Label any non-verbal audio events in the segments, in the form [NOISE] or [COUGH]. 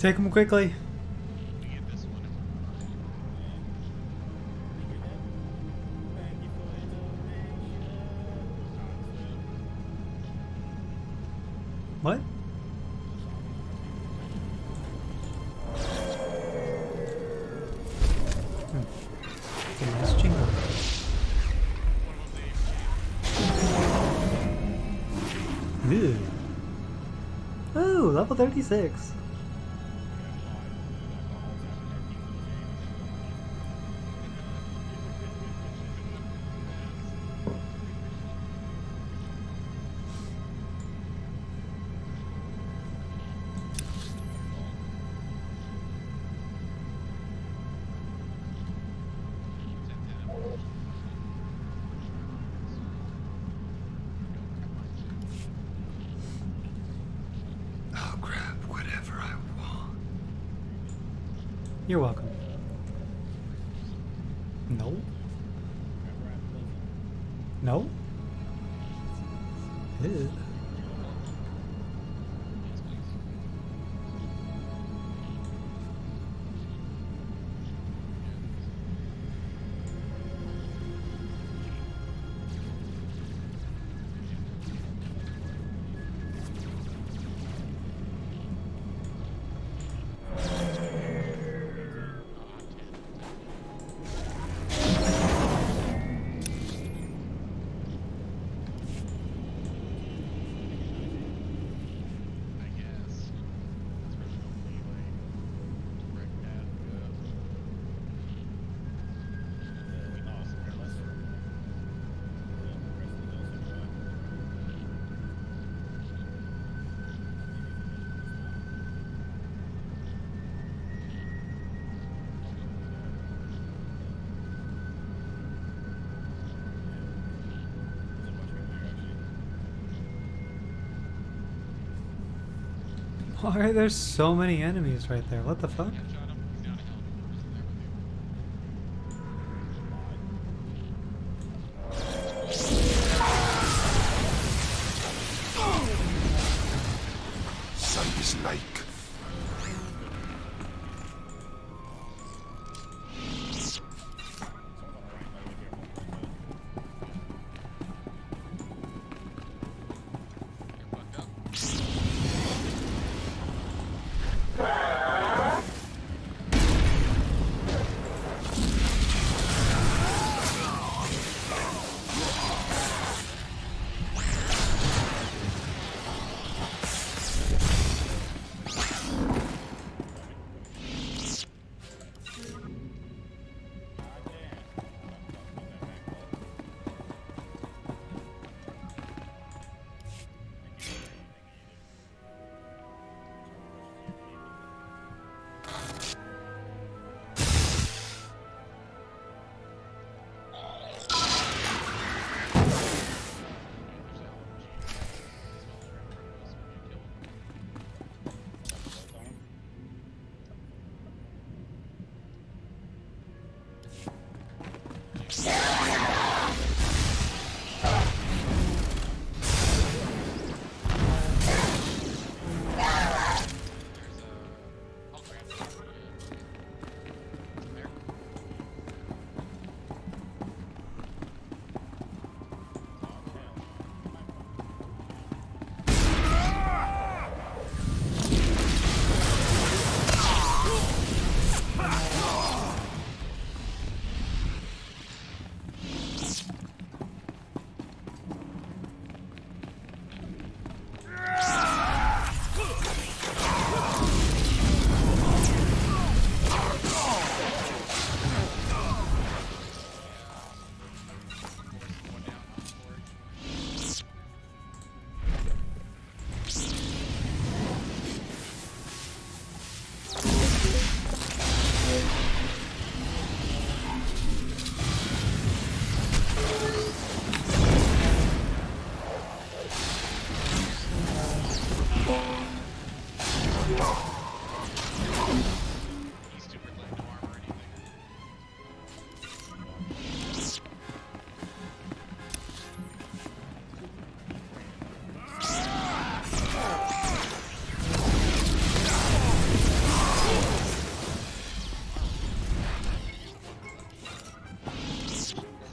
Take them quickly. What? Hmm. Oh, level 36. Why are there so many enemies right there? What the fuck?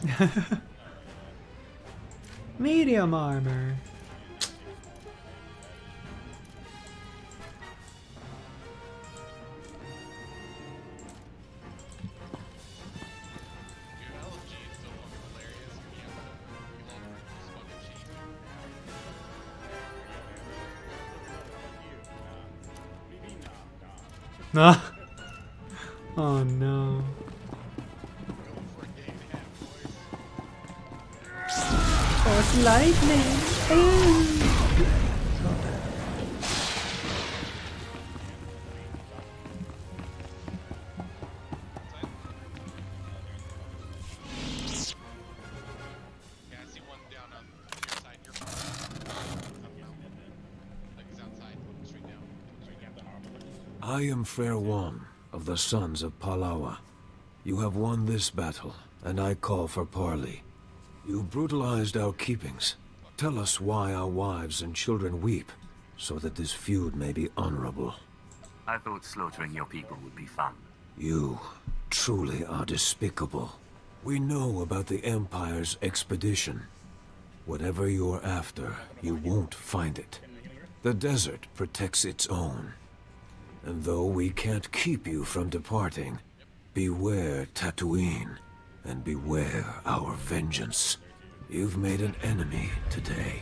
[LAUGHS] Medium armor. [LAUGHS] [LAUGHS] Fair One of the Sons of Palawa. You have won this battle, and I call for parley. You brutalized our keepings. Tell us why our wives and children weep, so that this feud may be honorable. I thought slaughtering your people would be fun. You truly are despicable. We know about the Empire's expedition. Whatever you're after, you won't find it. The desert protects its own. And though we can't keep you from departing, beware Tatooine, and beware our vengeance. You've made an enemy today,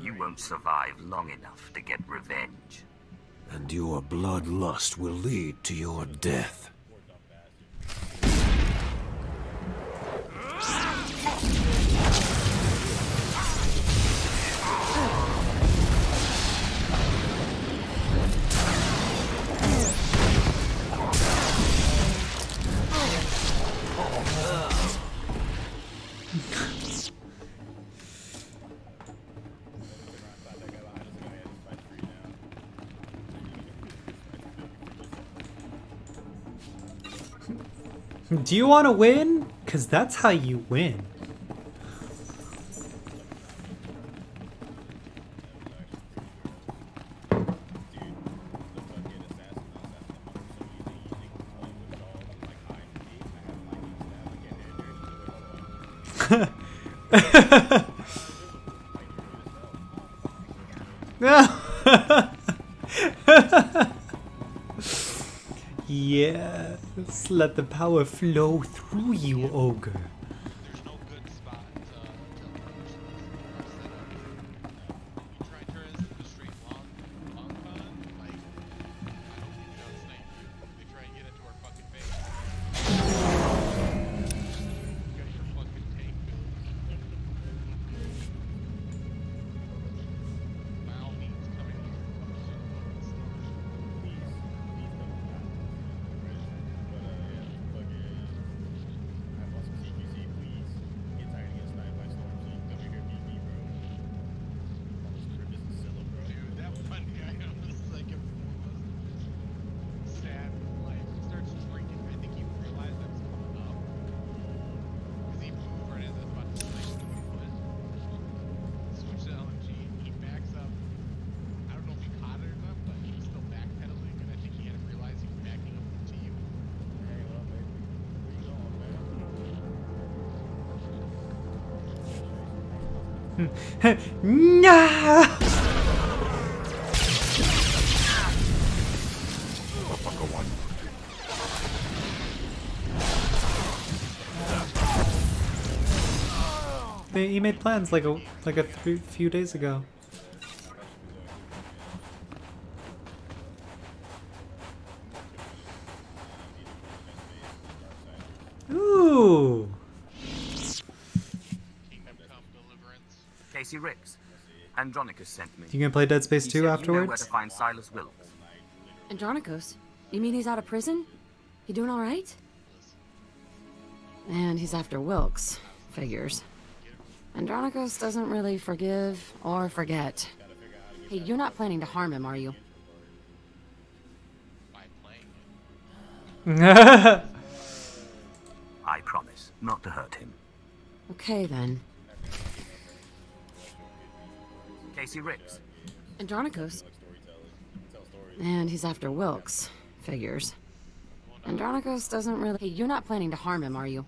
You won't survive long enough to get revenge. and your bloodlust will lead to your death. Do you want to win? Cause that's how you win. Let the power flow through you, ogre. No! He made plans like a like a few days ago. Ooh, Kingdom Come Deliverance. Casey Ricks. Andronikos sent me. you gonna play Dead Space He 2 said you know where afterwards? to find Silas Wilkes. Andronikos? You mean he's out of prison? He doing all right? And he's after Wilkes. Figures. Andronikos doesn't really forgive or forget. Hey, you're not planning to harm him, are you? By playing [LAUGHS] it. I promise not to hurt him. Okay, then. Casey Ricks. Andronikos? And he's after Wilkes. Figures. Andronikos doesn't really... Hey, you're not planning to harm him, are you?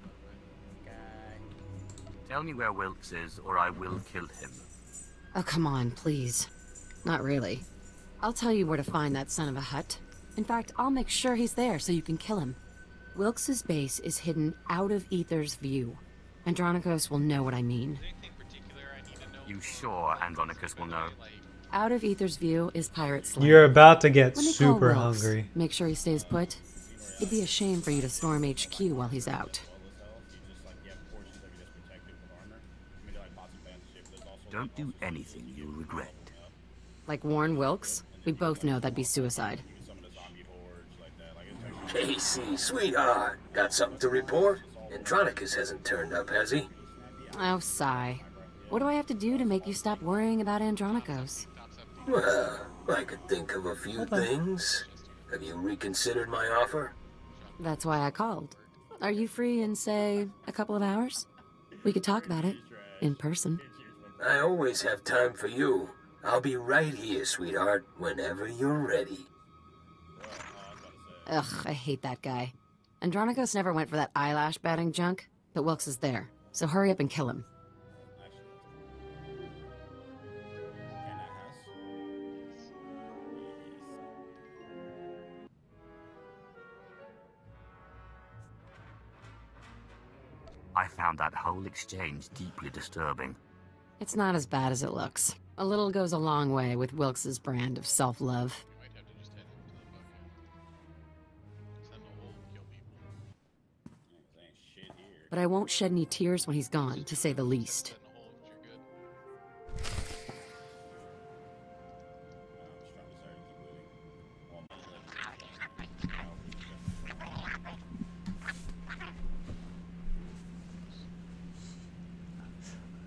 Tell me where Wilkes is, or I will kill him. Oh, come on, please. Not really. I'll tell you where to find that son of a Hutt. In fact, I'll make sure he's there so you can kill him. Wilkes's base is hidden out of Ether's view. Andronikos will know what I mean. You sure Andronikos will know? Out of Ether's view is Pirate Slay. You're about to get Let me call super Wilkes. hungry. Make sure he stays put. It'd be a shame for you to storm HQ while he's out. Don't do anything you'll regret. Like Warren Wilkes? We both know that'd be suicide. Casey, sweetheart, got something to report? Andronikos hasn't turned up, has he? Oh, sigh. What do I have to do to make you stop worrying about Andronikos? Well, I could think of a few things. Have you reconsidered my offer? That's why I called. Are you free in, say, a couple of hours? We could talk about it. In person. I always have time for you. I'll be right here, sweetheart, whenever you're ready. Ugh, I hate that guy. Andronikos never went for that eyelash batting junk, but Wilkes is there. So hurry up and kill him. I found that whole exchange deeply disturbing. It's not as bad as it looks. A little goes a long way with Wilkes's brand of self-love. we might have to just head into the bunker. Send a whole kill people. But I won't shed any tears when he's gone, to say the least.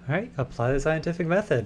Alright, apply the scientific method.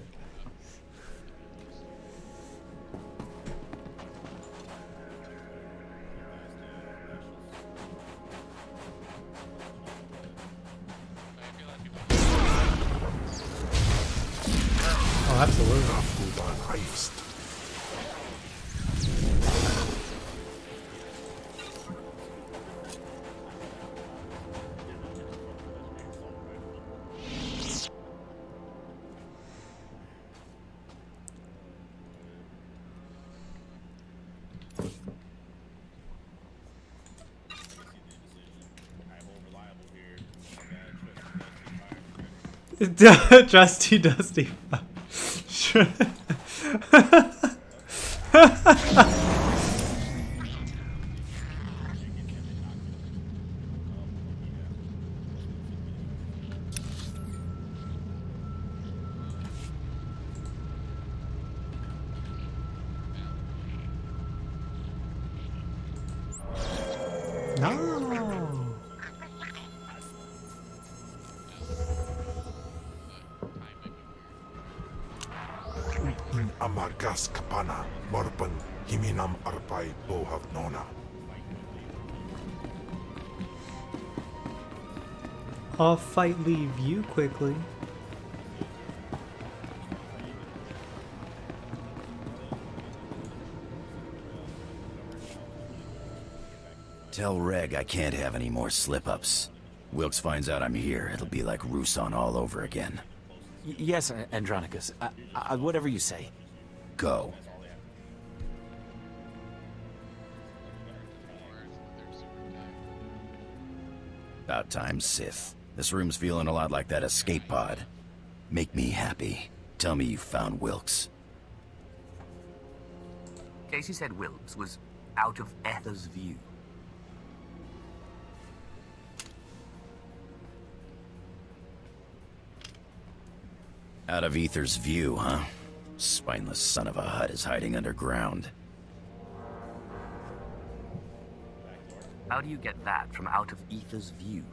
[LAUGHS] Dusty [LAUGHS] Dusty. Fight leave you quickly. Tell Reg I can't have any more slip-ups. Wilkes finds out I'm here, it'll be like Rusan all over again. Y- yes, Andronikos. I, I, whatever you say. Go. About time, Sith. This room's feeling a lot like that escape pod. Make me happy. Tell me you found Wilkes. Casey said Wilkes was out of Ether's view. Out of Ether's view, huh? Spineless son of a Hutt is hiding underground. How do you get that from out of Ether's view?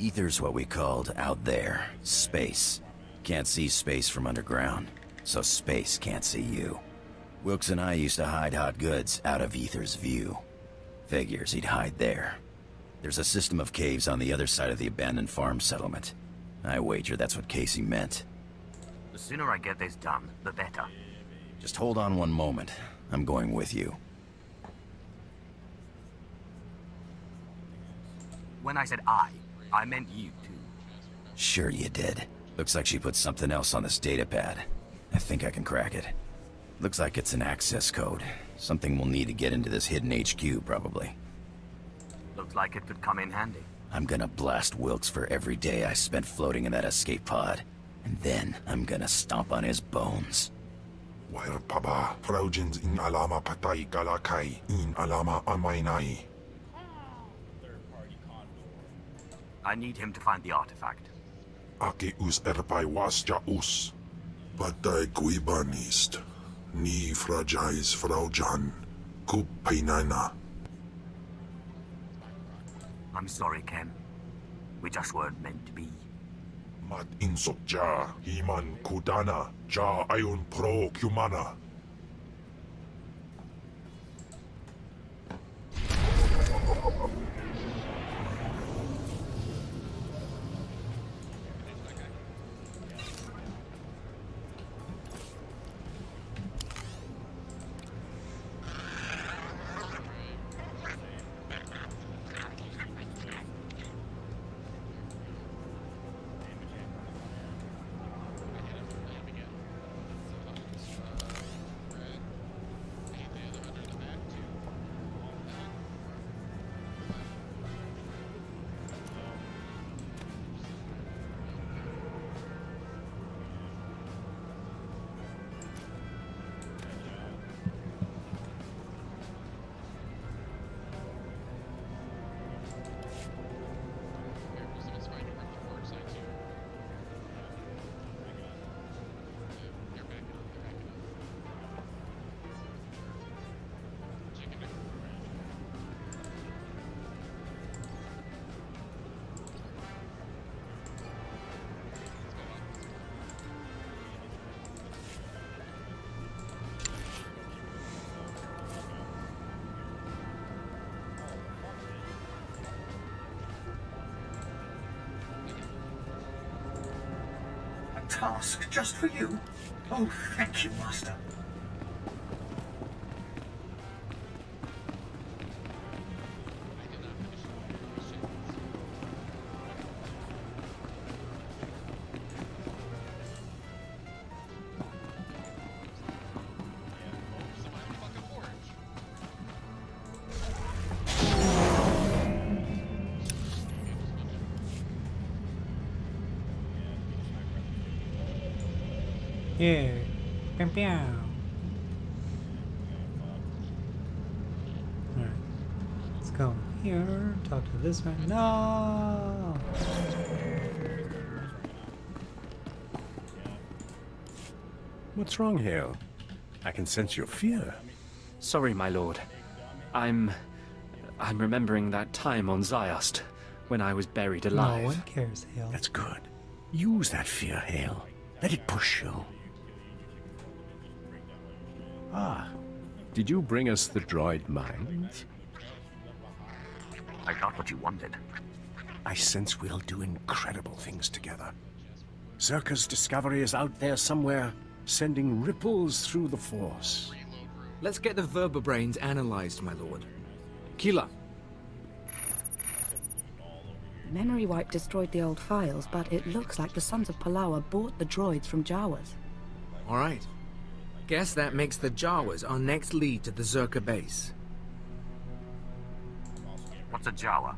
Ether's what we called out there. Space. Can't see space from underground, so space can't see you. Wilkes and I used to hide hot goods out of Ether's view. Figures he'd hide there. There's a system of caves on the other side of the abandoned farm settlement. I wager that's what Casey meant. The sooner I get this done, the better. Just hold on one moment. I'm going with you. When I said I, I meant you too. Sure you did. Looks like she put something else on this data pad. I think I can crack it. Looks like it's an access code. Something we'll need to get into this hidden HQ, probably. Looks like it could come in handy. I'm gonna blast Wilkes for every day I spent floating in that escape pod. And then I'm gonna stomp on his bones. Wair paba, fraujins in alama patay galakai, in alama amainai. I need him to find the artifact. Ake us erpai wasja us. Ni fragais fraujan. Kup painana. I'm sorry, Ken. We just weren't meant to be. Mat insok ja, himan kudana, ja ayun pro kumana. Just for you? Oh, thank you, Master. Pew pew. Alright. Let's go here. Talk to this one. No! What's wrong, Hale? I can sense your fear. Sorry, my lord. I'm... I'm remembering that time on Ziost, when I was buried alive. No one cares, Hale. That's good. Use that fear, Hale. Let it push you. Did you bring us the droid mind? I got what you wanted. I sense we'll do incredible things together. Zerka's discovery is out there somewhere, sending ripples through the Force. Let's get the vertebrains analyzed, my lord. Keela, Memory wipe destroyed the old files, but it looks like the Sons of Palawa bought the droids from Jawas. all right. Guess that makes the Jawas our next lead to the Zerka base. What's a Jawa?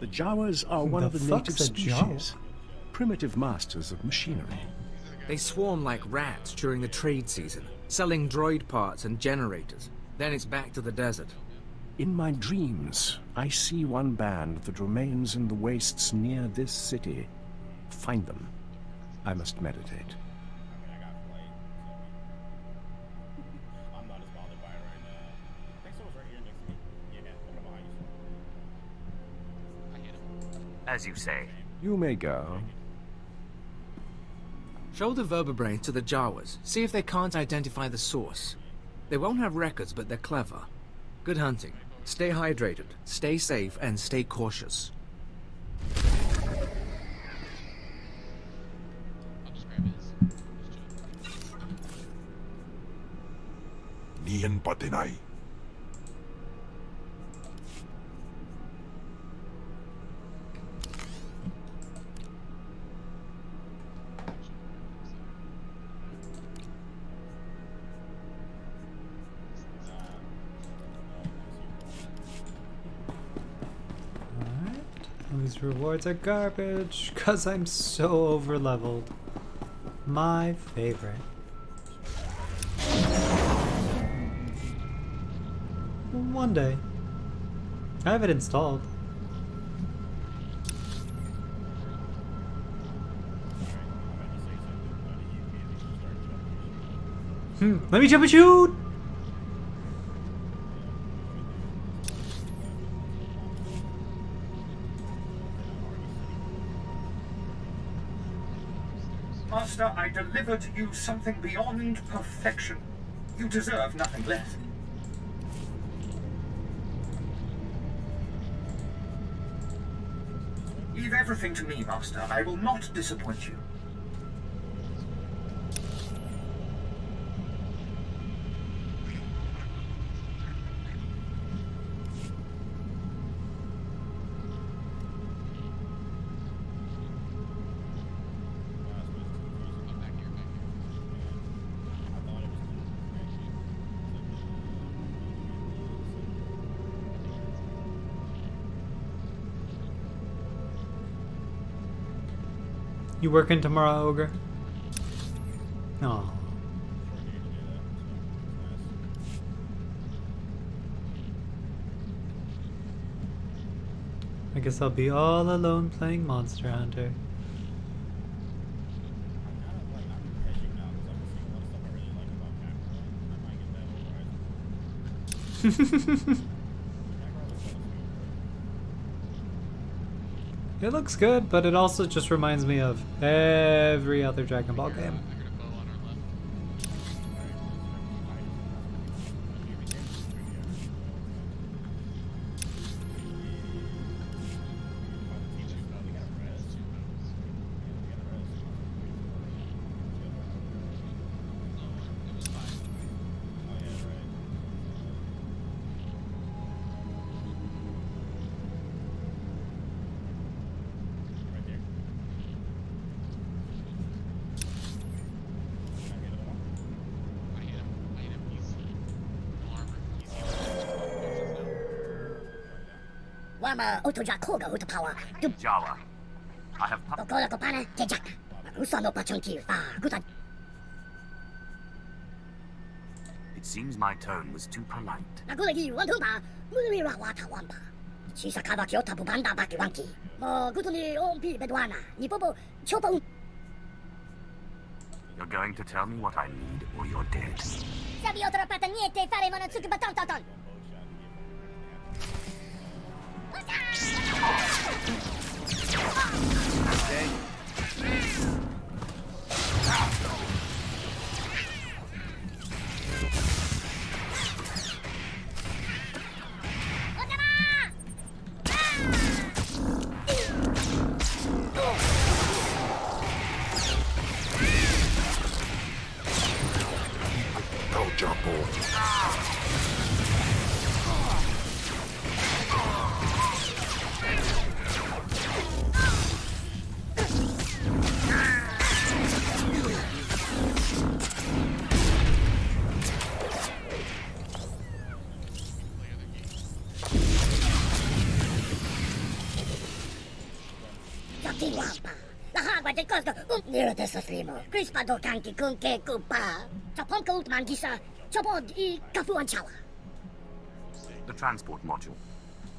The Jawas are one The of the native fuck's Jawa? species. Primitive masters of machinery. They swarm like rats during the trade season, selling droid parts and generators. Then it's back to the desert. In my dreams, I see one band that remains in the wastes near this city. Find them. I must meditate. As you say. You may go. Show the vertebrains to the Jawas. See if they can't identify the source. They won't have records, but they're clever. Good hunting. Stay hydrated, stay safe, and stay cautious. Nian patinay. Rewards are garbage because I'm so over leveled. My favorite. One day. I have it installed. Hmm, let me jump and shoot! Master, I deliver to you something beyond perfection. You deserve nothing less. Leave everything to me, Master. I will not disappoint you. Working tomorrow, Ogre? Oh. I guess I'll be all alone playing Monster Hunter. [LAUGHS] It looks good, but it also just reminds me of every other Dragon Ball game. Wama otoja koga uta power. Du Jawa. I have pu- kola kopana tejak. Usano pachonki fa ah, guta. It seems my tone was too polite. Nagulagi wantumpa. Mulwi ra wata wampa. Chisa kaba kyota bubanda baki wanki. Mo gutuni ompi bedwana. Ni popo chopa un. You're going to tell me what I need or you're dead. Sabi otra fare monotsuki toton. Koska um nira de slimo. Crispa do kanki kun ke kupa. Chapon ka utman gisa. Chapon i kafuan chawa. The transport module.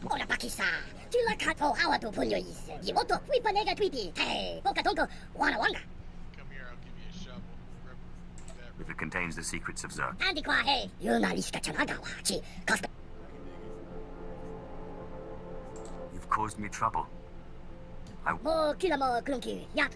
Ora pakisa. Tila kato hawa to punyo is. Yimoto wipa nega tweety. Hey, poka tonko wana wanga. If it contains the secrets of Zerg. Andi kwa hey. Yuna liska chanaga wa chi. Koska. You've caused me trouble. I... Mo kila mo klunki. Yat.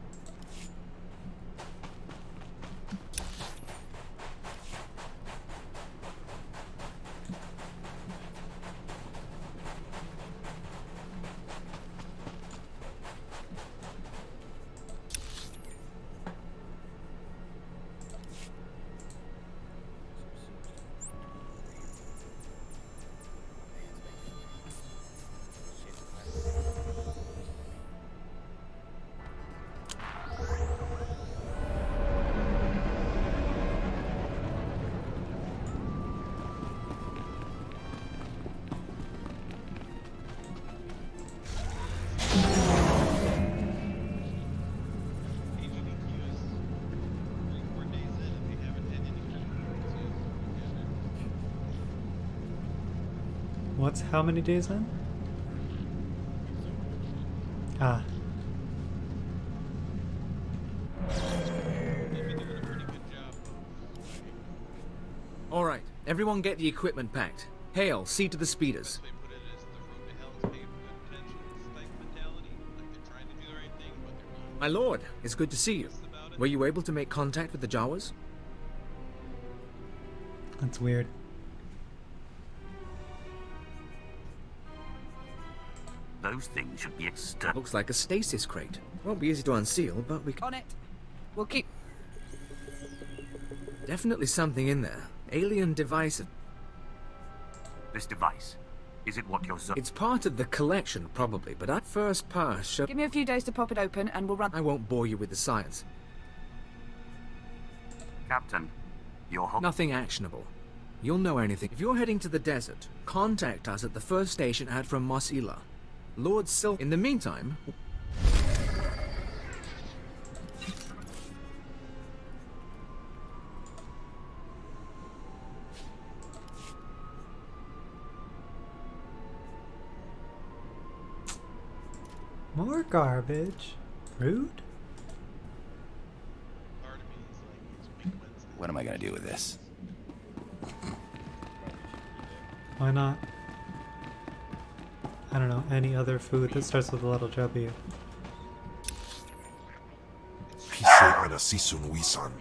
What's how many days in? Ah. All right, everyone get the equipment packed. Hale, see to the speeders. My lord, it's good to see you. Were you able to make contact with the Jawas? That's weird. Those things should be external. Looks like a stasis crate. Won't be easy to unseal, but we can... On it. We'll keep... Definitely something in there. Alien device. This device, is it what you're... It's part of the collection, probably, but at first pass show... Give me a few days to pop it open and we'll run... I won't bore you with the science. Captain, your whole... Nothing actionable. You'll know anything. If you're heading to the desert, contact us at the first station out from Mos Ila. Lord Sil... In the meantime... More garbage. Rude. What am I gonna do with this? Why not? I don't know, any other food that starts with a little W. Wisan.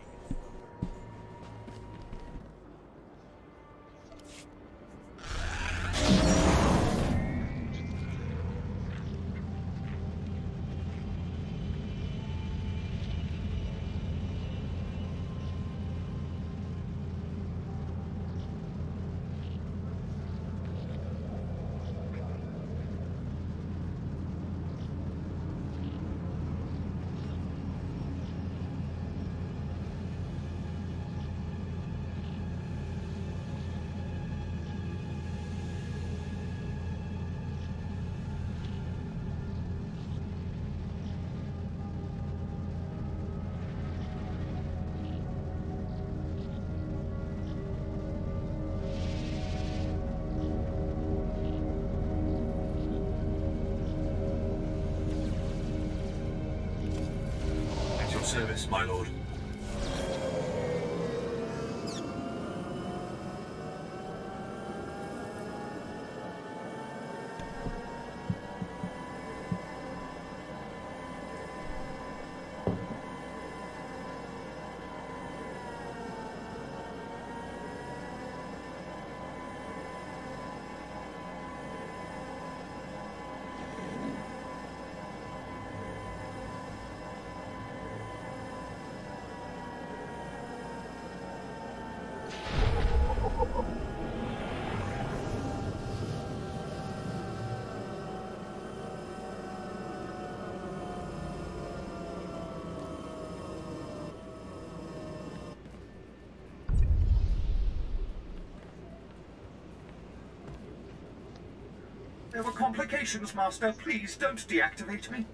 There were complications, Master. Please don't deactivate me.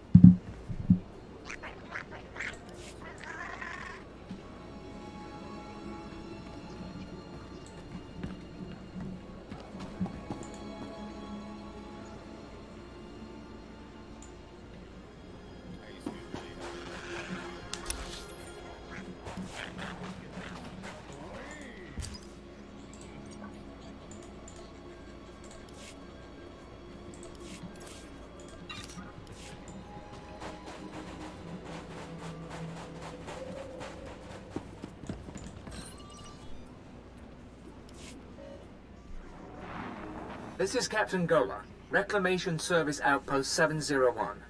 This is Captain Gola, Reclamation Service Outpost 701.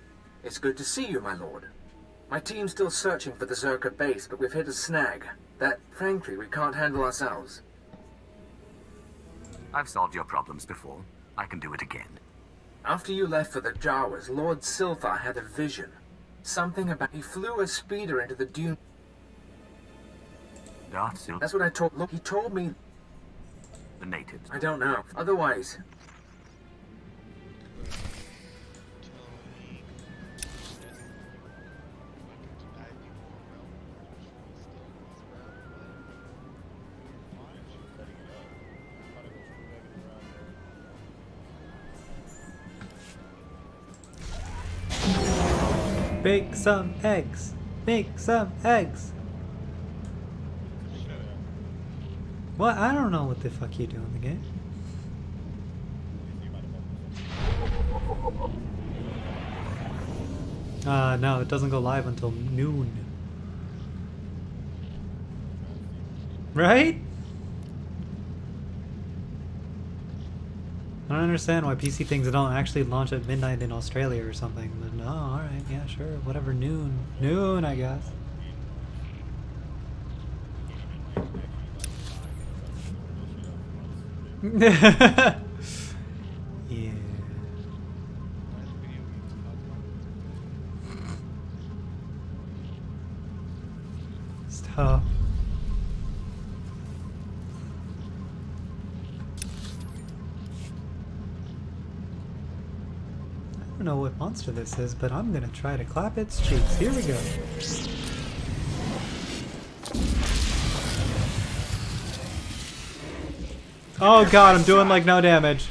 It's good to see you, my lord. My team's still searching for the Czerka base, but we've hit a snag that, frankly, we can't handle ourselves. I've solved your problems before. I can do it again. After you left for the Jawas, Lord Silthar had a vision. Something about... He flew a speeder into the dune... Darth Sil... That's what I told... Look, he told me... The natives. I don't know. Otherwise... Bake some eggs. Make some eggs. What? I don't know what the fuck you do in the game. Uh, no, it doesn't go live until noon. Right? Don't understand why PC things don't actually launch at midnight in Australia or something. But no, alright, yeah, sure, whatever, noon. Noon, I guess. [LAUGHS] this is, but I'm gonna try to clap its cheeks. Here we go. Oh god, I'm doing like no damage.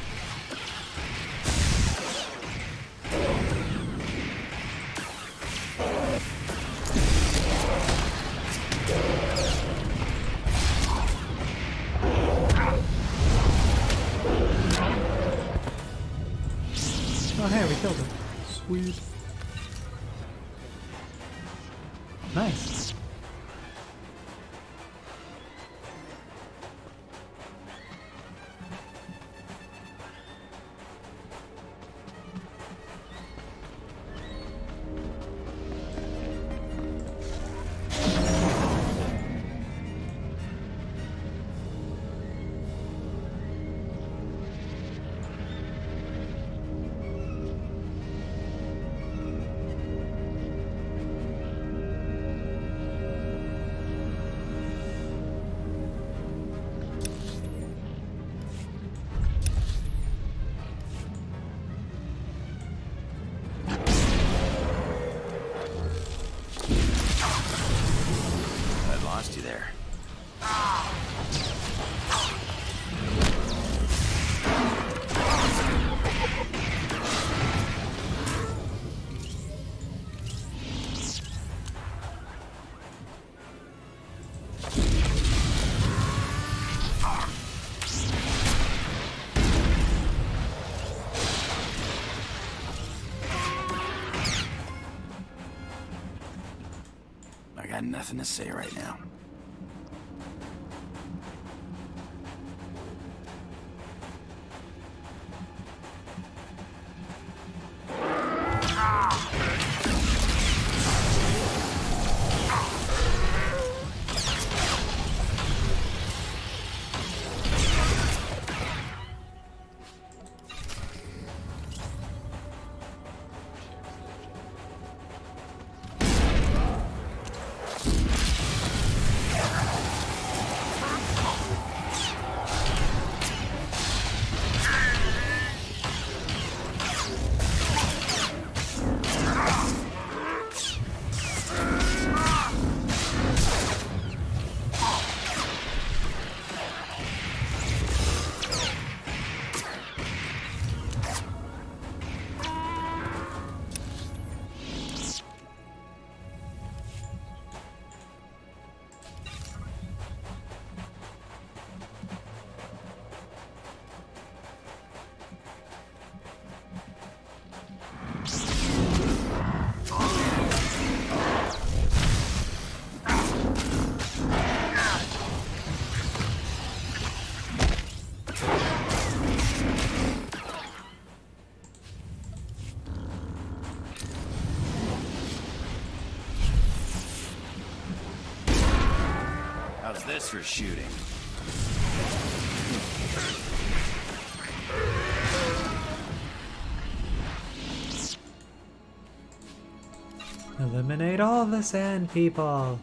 Oh hey, we killed him. Sweet. Nice. Nothing to say right now. How's for shooting? Eliminate all the sand people.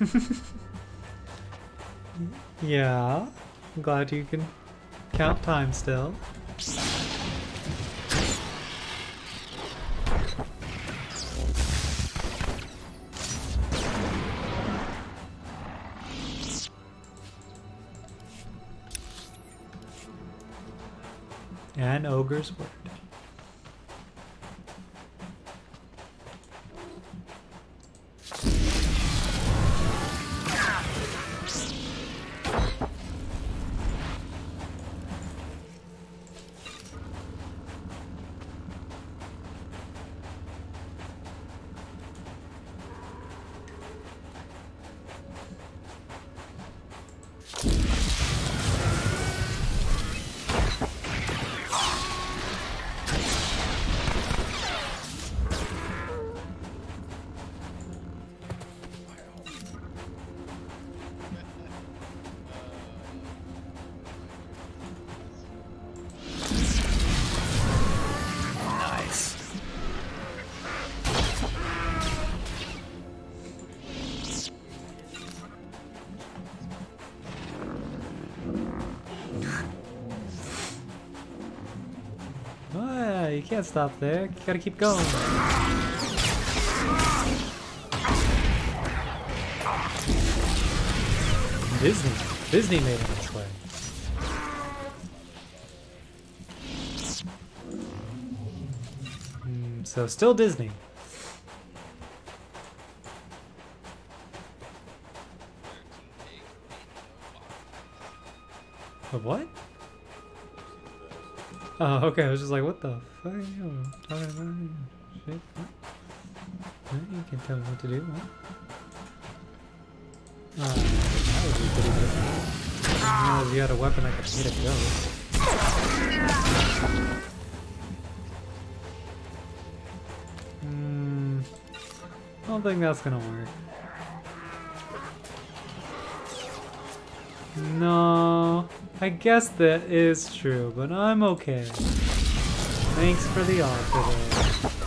[LAUGHS] yeah. I'm glad you can count time still. And Ogre's Word. Can't stop there. You gotta keep going. Disney. Disney made it this way. Hmm, so still Disney. A what? Oh, okay. I was just like, what the fuck? Shit. You can tell me what to do. What? Uh, that would be pretty good. I realized you had a weapon I could hit a go. Hmm. I don't think that's gonna work. No, I guess that is true, but I'm okay. Thanks for the offer there.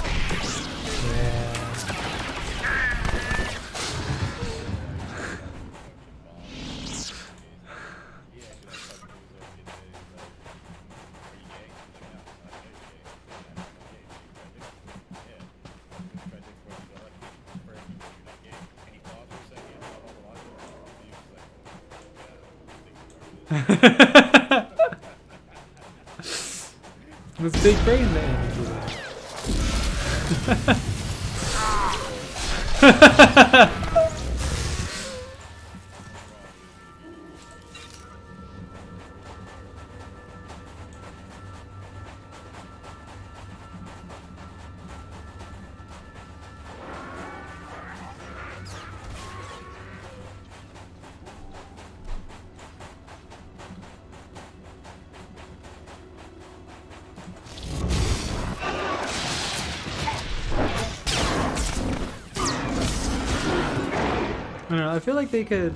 They could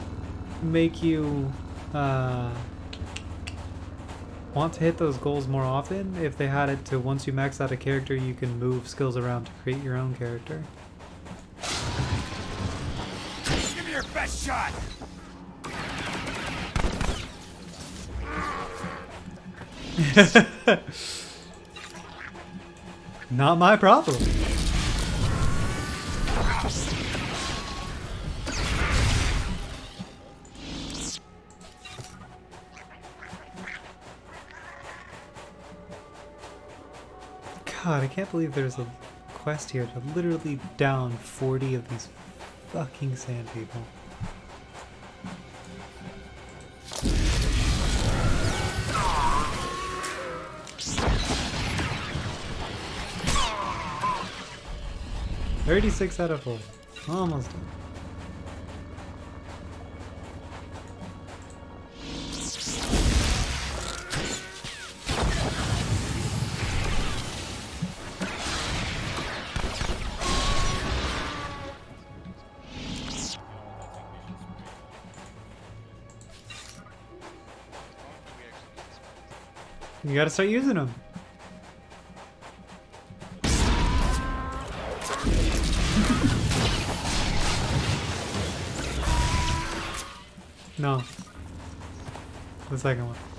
make you uh, want to hit those goals more often if they had it to once you max out a character, you can move skills around to create your own character. Give me your best shot! [LAUGHS] Not my problem. God, I can't believe there's a quest here to literally down 40 of these fucking sand people. Thirty-six out of four. Almost done. gotta start using them. [LAUGHS] no. The second one.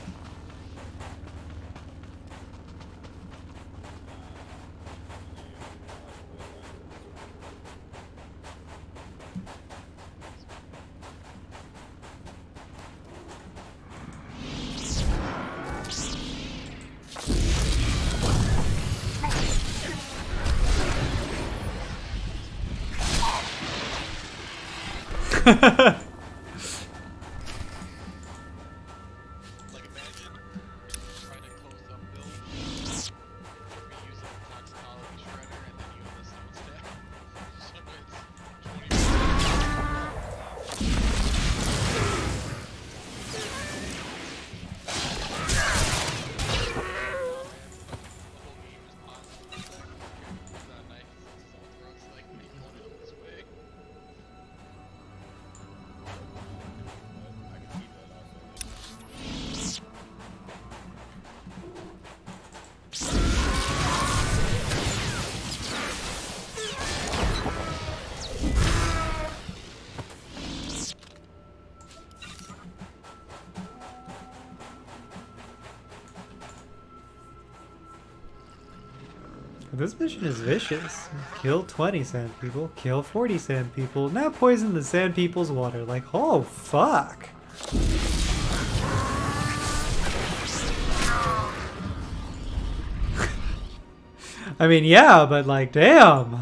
This mission is vicious. Kill 20 sand people, kill 40 sand people, now poison the sand people's water. Like, oh, fuck. [LAUGHS] I mean, yeah, but like, damn.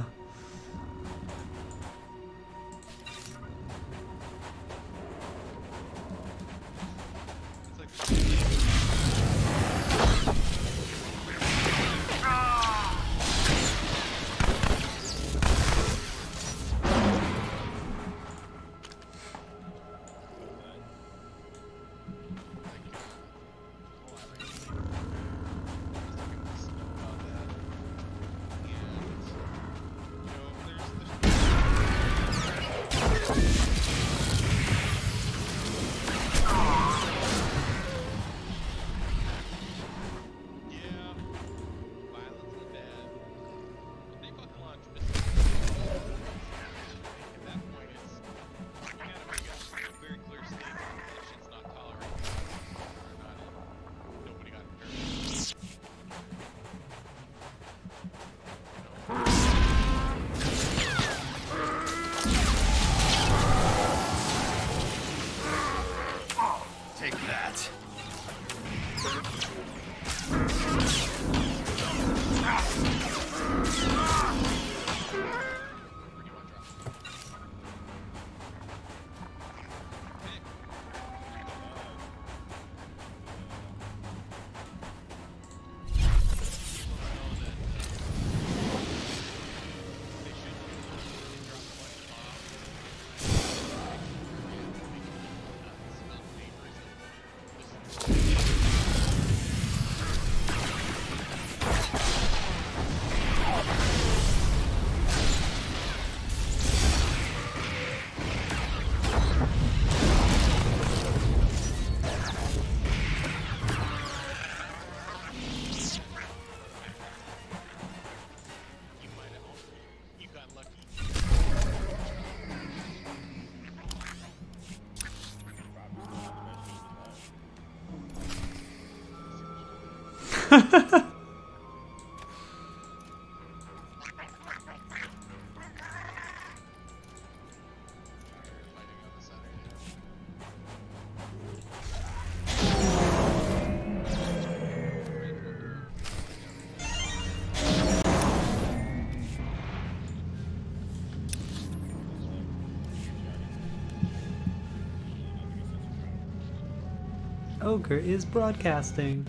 Ogre is broadcasting.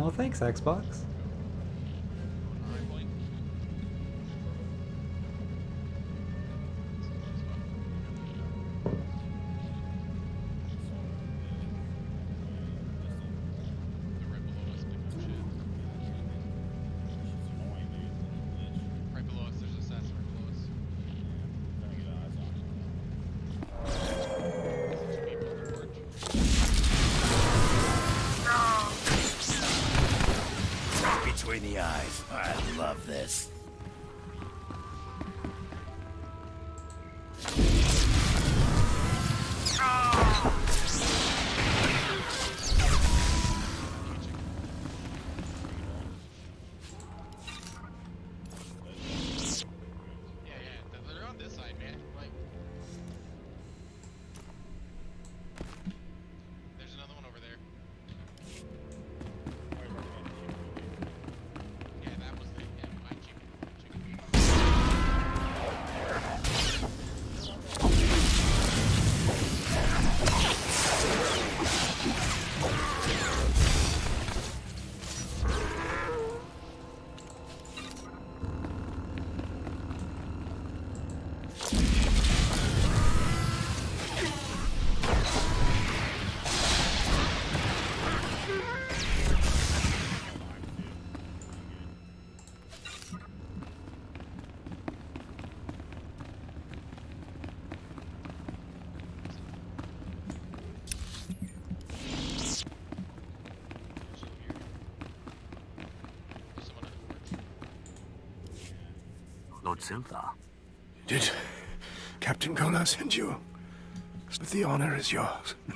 Well, thanks, Xbox. Lord Did Captain Gola send you? The honor is yours. [LAUGHS]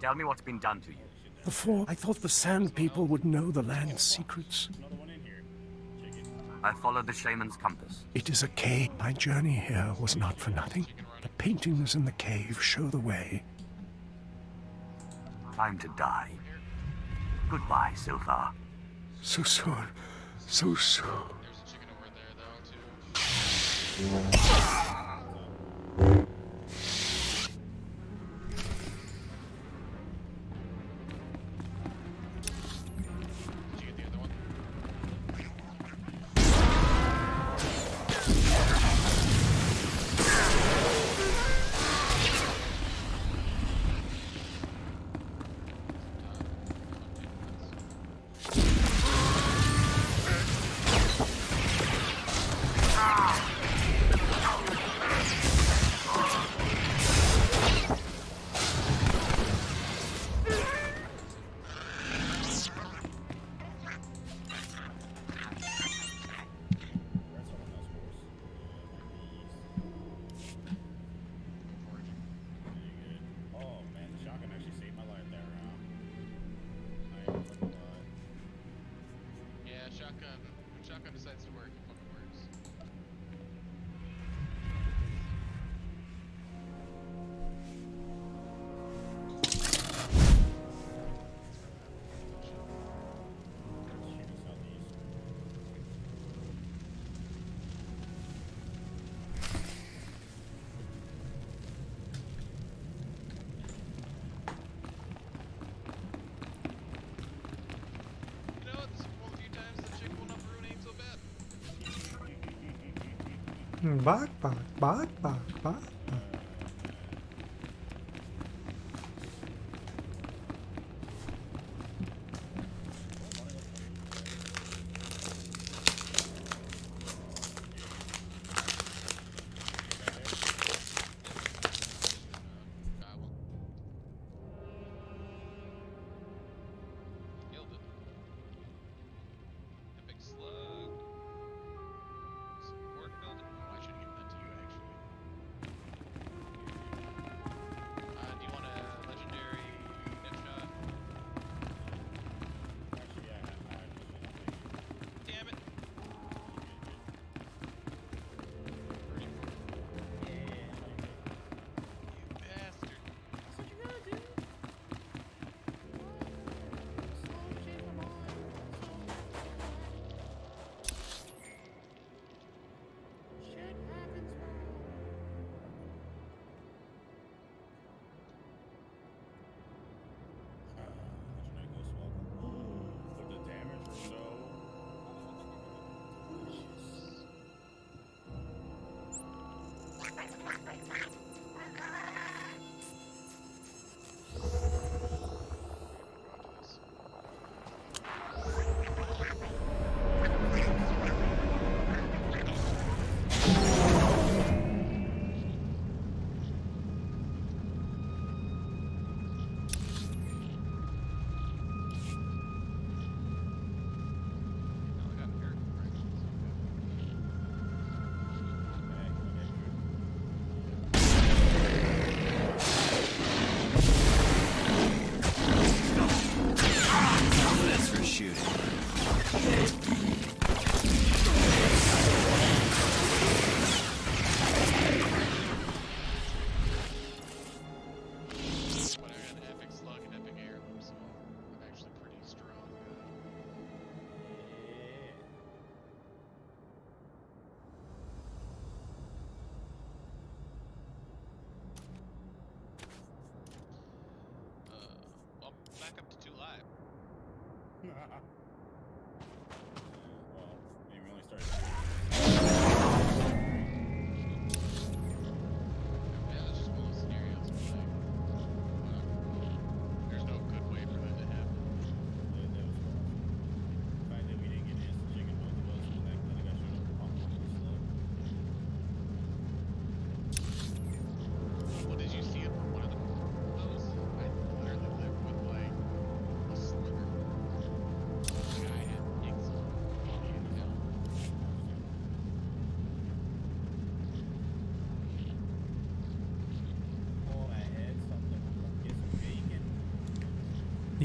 Tell me what's been done to you. Before, I thought the Sand People would know the land's secrets. I followed the shaman's compass. It is a cave. My journey here was not for nothing. The paintings in the cave show the way. Time to die. Goodbye, Silthar. So soon. So soon. Yeah. Bok,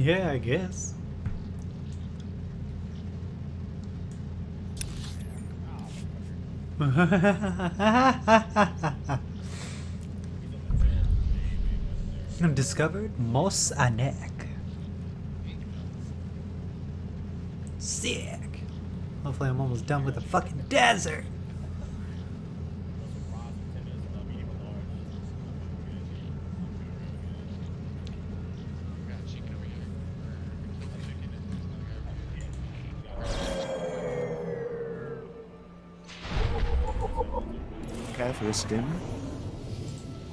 Yeah, I guess. [LAUGHS] I've discovered Mos Anek. Sick. Hopefully I'm almost done with the fucking desert.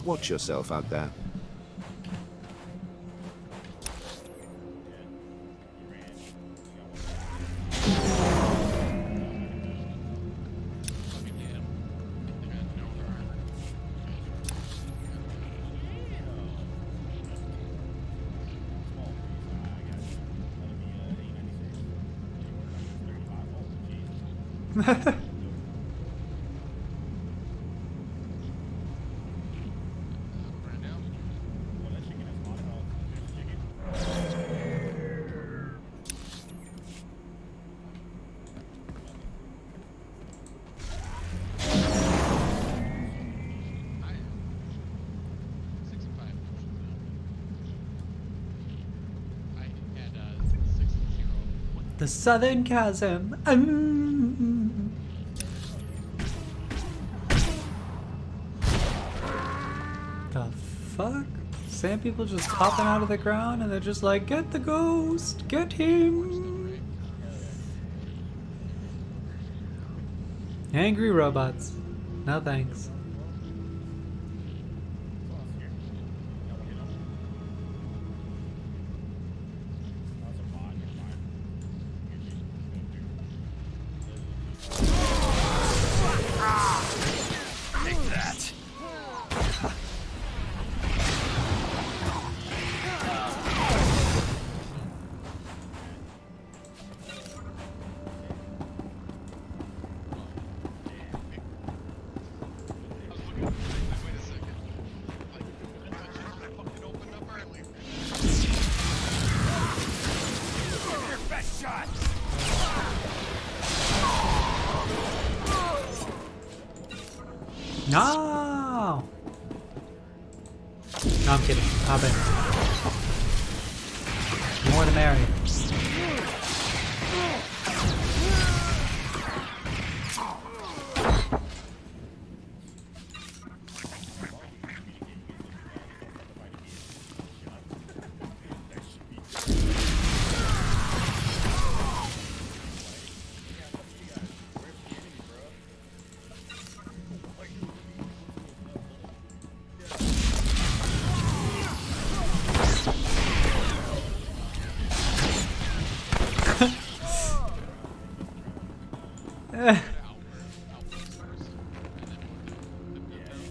Watch yourself out there. The Southern Chasm. Um. The fuck? Sand people just popping out of the ground and they're just like, get the ghost, get him. Angry robots. No thanks.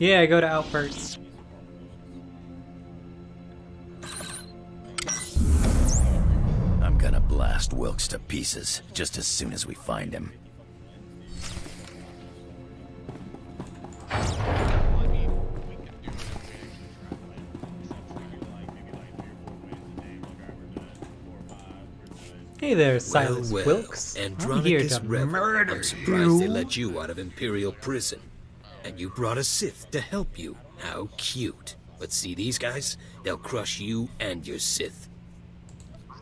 Yeah, go to Outbursts. I'm gonna blast Wilkes to pieces just as soon as we find him. Hey there, Silas well, Wilkes. well, I'm here Andronikos to Revel. murder I'm surprised they let you out of Imperial prison. And you brought a Sith to help you. How cute. But see these guys? They'll crush you and your Sith.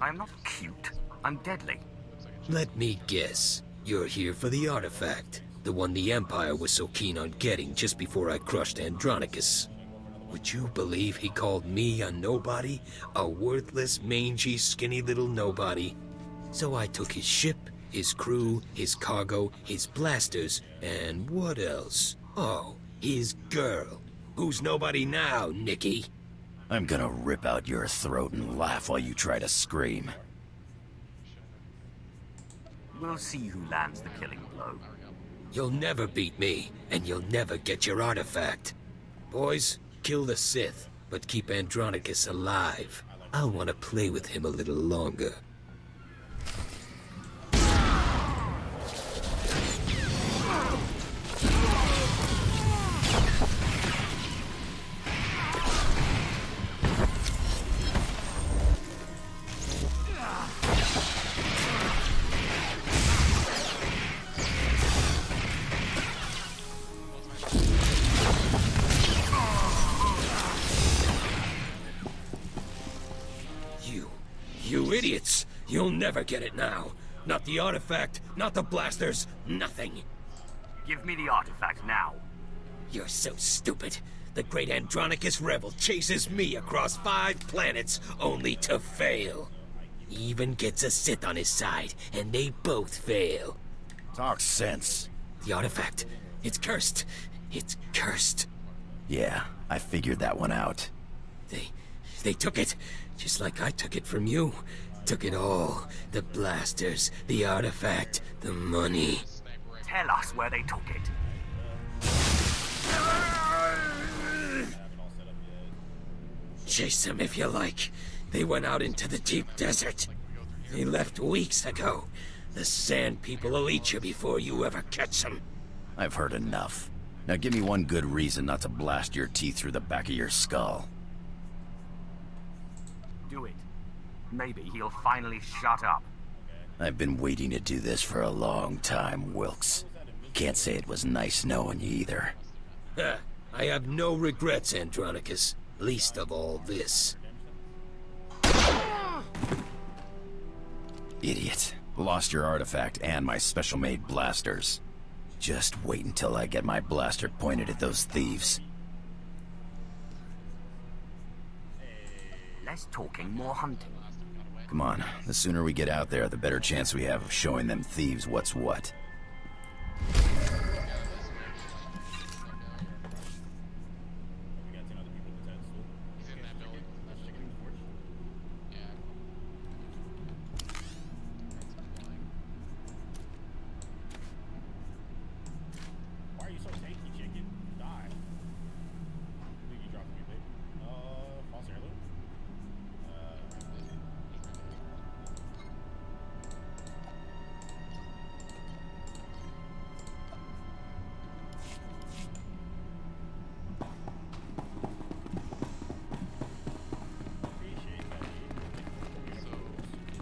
I'm not cute. I'm deadly. Let me guess. You're here for the artifact. The one the Empire was so keen on getting just before I crushed Andronikos. Would you believe he called me a nobody? A worthless, mangy, skinny little nobody? So I took his ship, his crew, his cargo, his blasters, and what else? Oh, his girl. Who's nobody now, Nikki? I'm gonna rip out your throat and laugh while you try to scream. We'll see who lands the killing blow. You'll never beat me, and you'll never get your artifact. Boys, kill the Sith, but keep Andronikos alive. I'll want to play with him a little longer. Never get it now. Not the artifact, not the blasters, nothing. Give me the artifact now. You're so stupid. The great Andronikos Revel chases me across five planets only to fail. Even gets a Sith on his side, and they both fail. Talk sense. The artifact, it's cursed. It's cursed. Yeah, I figured that one out. They, they took it, just like I took it from you. Took it all. The blasters, the artifact, the money. Tell us where they took it. Chase them if you like. They went out into the deep desert. They left weeks ago. The Sand People will eat you before you ever catch them. I've heard enough. Now give me one good reason not to blast your teeth through the back of your skull. Do it. Maybe he'll finally shut up. I've been waiting to do this for a long time, Wilkes. Can't say it was nice knowing you either. I have no regrets, Andronikos. Least of all this. Idiot. Lost your artifact and my special-made blasters. Just wait until I get my blaster pointed at those thieves. Less talking, more hunting. Come on, the sooner we get out there, the better chance we have of showing them thieves what's what.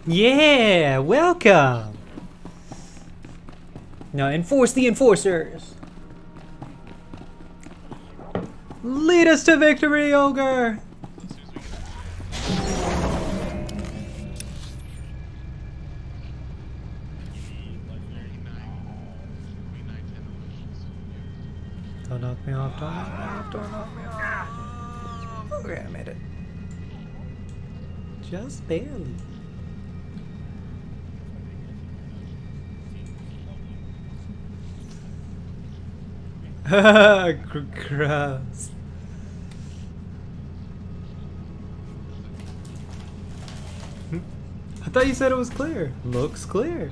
Yeah, welcome. Now enforce the enforcers. Lead us to victory, ogre. Don't knock me off, don't knock me off, don't knock me off. Ah, okay, I made it. Just barely. [LAUGHS] Gross. I thought you said it was clear. Looks clear.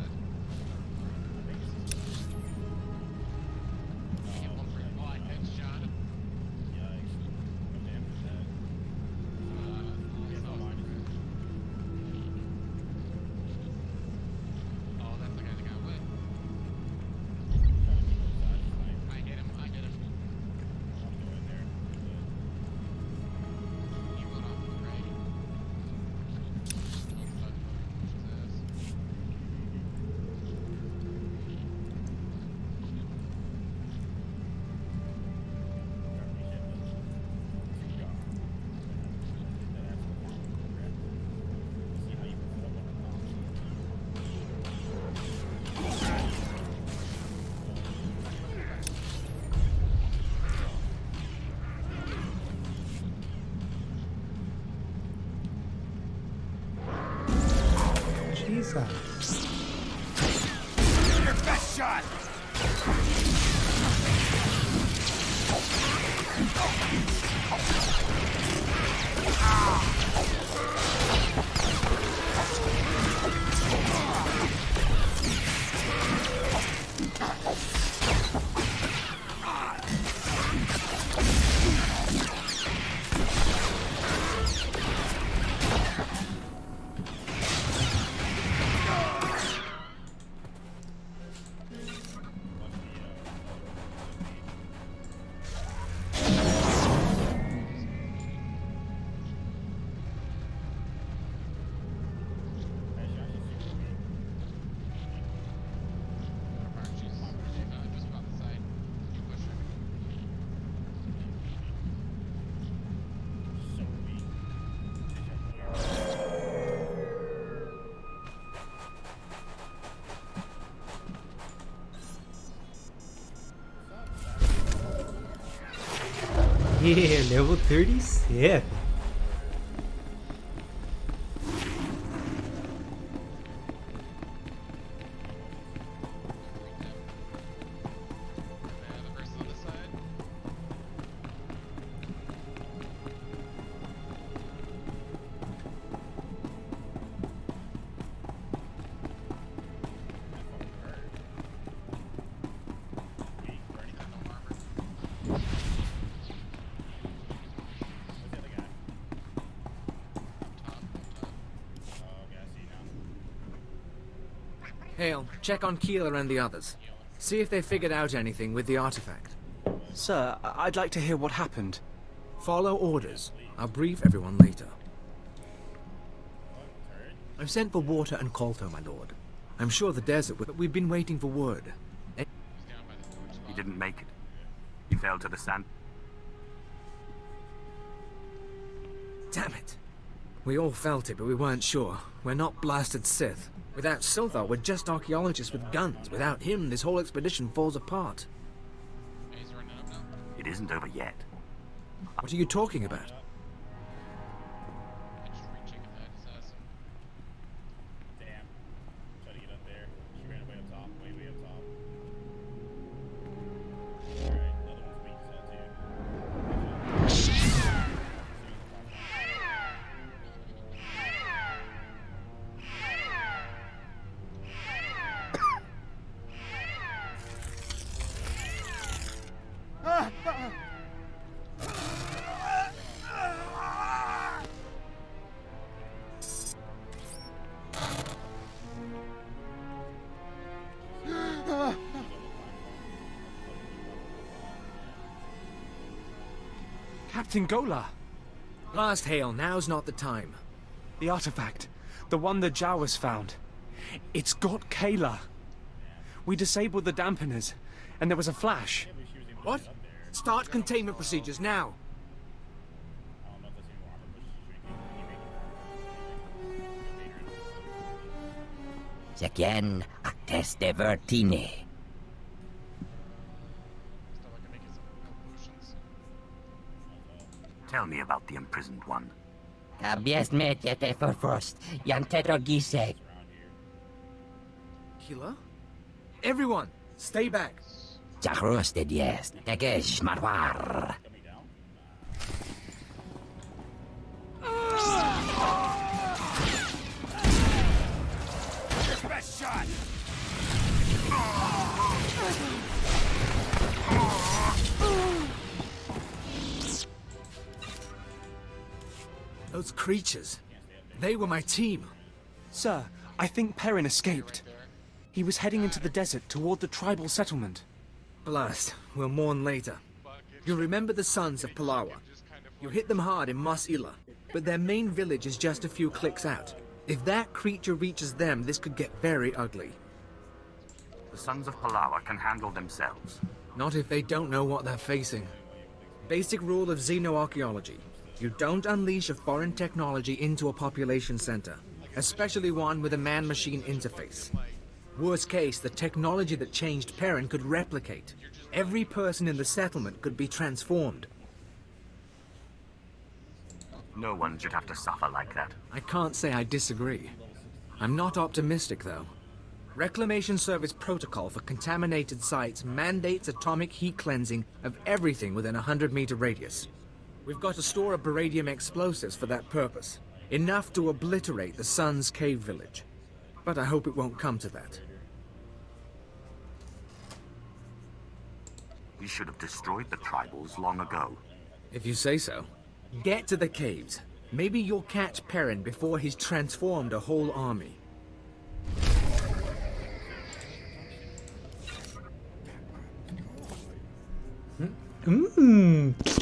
Level 37. Check on Keeler and the others. See if they figured out anything with the artifact. Sir, I'd like to hear what happened. Follow orders. I'll brief everyone later. I've sent for water and kolto, my lord. I'm sure the desert, but we've been waiting for word. Eh, He didn't make it. He fell to the sand. Damn it. We all felt it, but we weren't sure. We're not blasted Sith. Without Silthar, we're just archaeologists with guns. Without him, this whole expedition falls apart. It isn't over yet. What are you talking about? Captain Gola! Blast Hale, now's not the time. The artifact. The one the Jawas found. It's got Kayla. We disabled the dampeners, and there was a flash. What? Start containment procedures now. Second, actes de vertine. Tell me about the imprisoned one. Abies metete for frost, yanteto gise. Keeler? Everyone, stay back. Jacros de dies, tegesh creatures. They were my team. Sir, I think Perrin escaped. He was heading into the desert toward the tribal settlement. Blast. We'll mourn later. You'll remember the sons of Palawa. You hit them hard in Mos Ila, but their main village is just a few clicks out. If that creature reaches them, this could get very ugly. The sons of Palawa can handle themselves. Not if they don't know what they're facing. Basic rule of xenoarchaeology. You don't unleash a foreign technology into a population center, especially one with a man-machine interface. Worst case, the technology that changed Perrin could replicate. Every person in the settlement could be transformed. No one should have to suffer like that. I can't say I disagree. I'm not optimistic, though. Reclamation Service protocol for contaminated sites mandates atomic heat cleansing of everything within a 100 meter radius. We've got a store of baradium explosives for that purpose. Enough to obliterate the Sun's cave village. But I hope it won't come to that. We should have destroyed the tribals long ago. If you say so. Get to the caves. Maybe you'll catch Perrin before he's transformed a whole army. Mmm.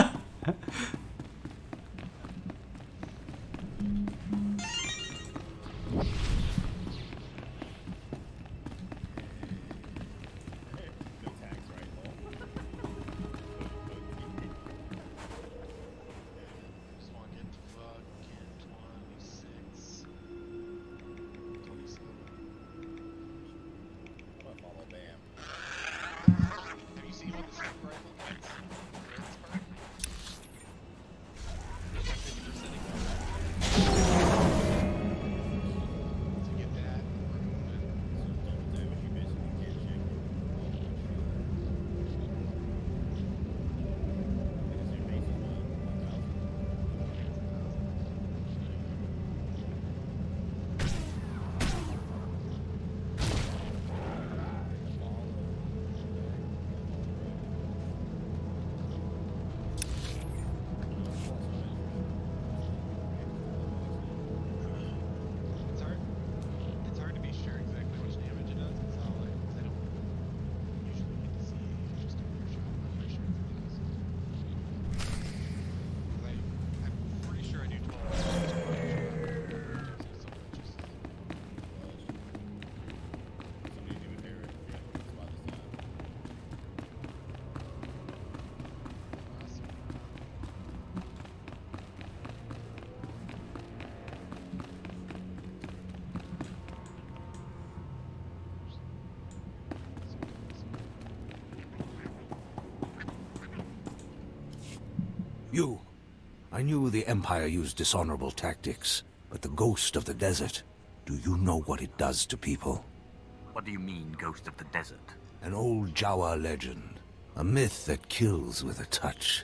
I knew the Empire used dishonorable tactics, but the ghost of the desert, do you know what it does to people? What do you mean, Ghost of the Desert? An old Jawa legend. A myth that kills with a touch.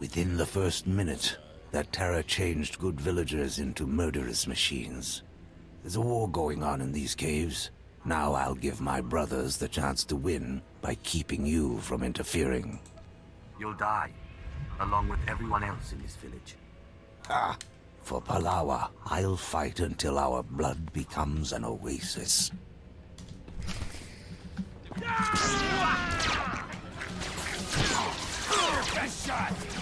Within the first minute, that terror changed good villagers into murderous machines. There's a war going on in these caves. Now I'll give my brothers the chance to win by keeping you from interfering. You'll die, along with everyone else in this village. Ah, for Palawa, I'll fight until our blood becomes an oasis. Best shot!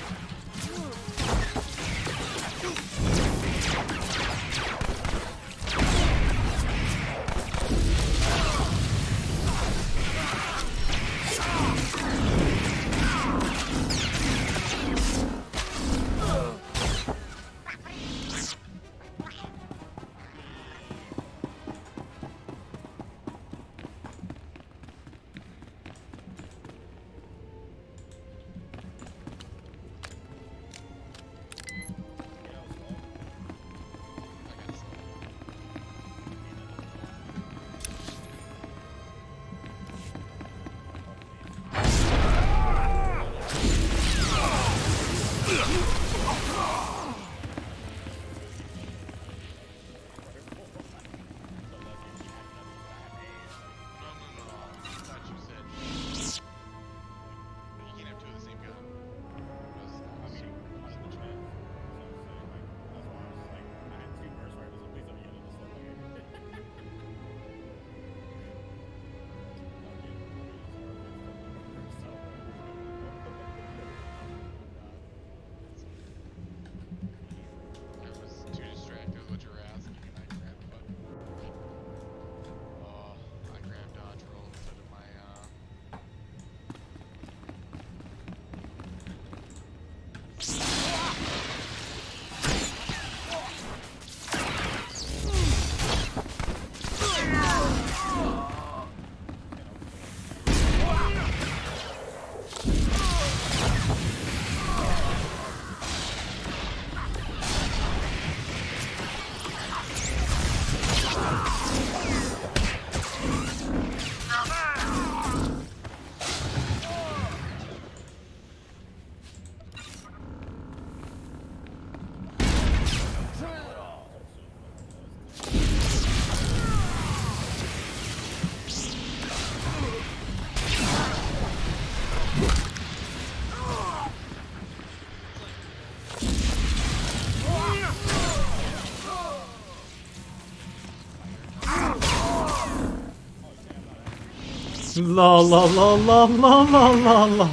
La la la la la la la la.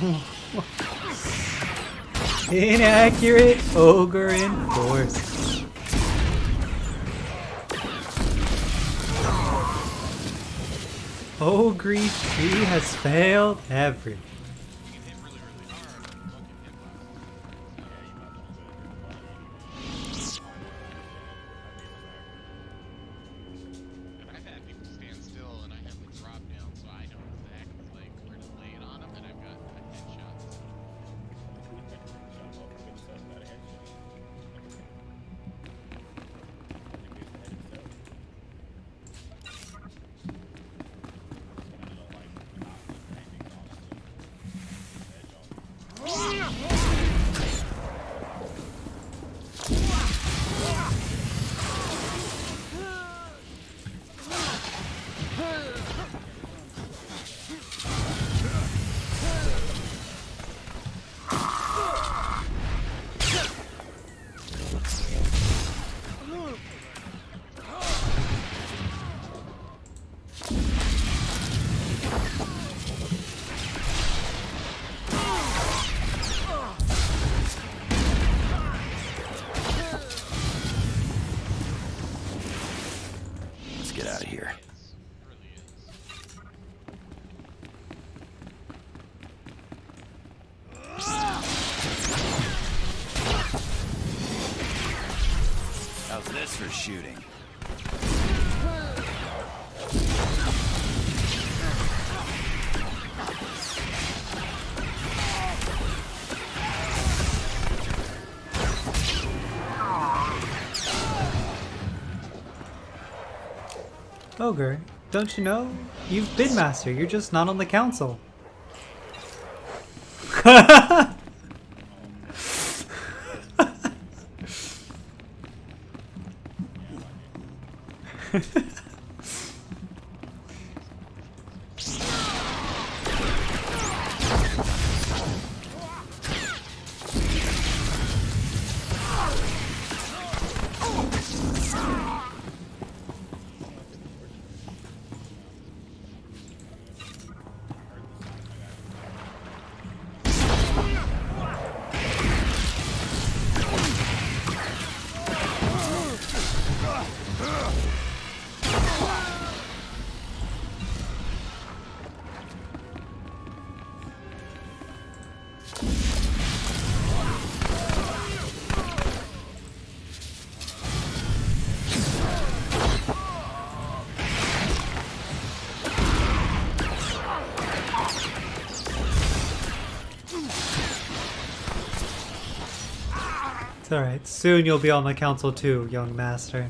Inaccurate ogre in force. Ogre tree has failed everyone. For shooting. Ogre, don't you know? You've been master, you're just not on the council. [LAUGHS] alright. Soon you'll be on the council too, young master.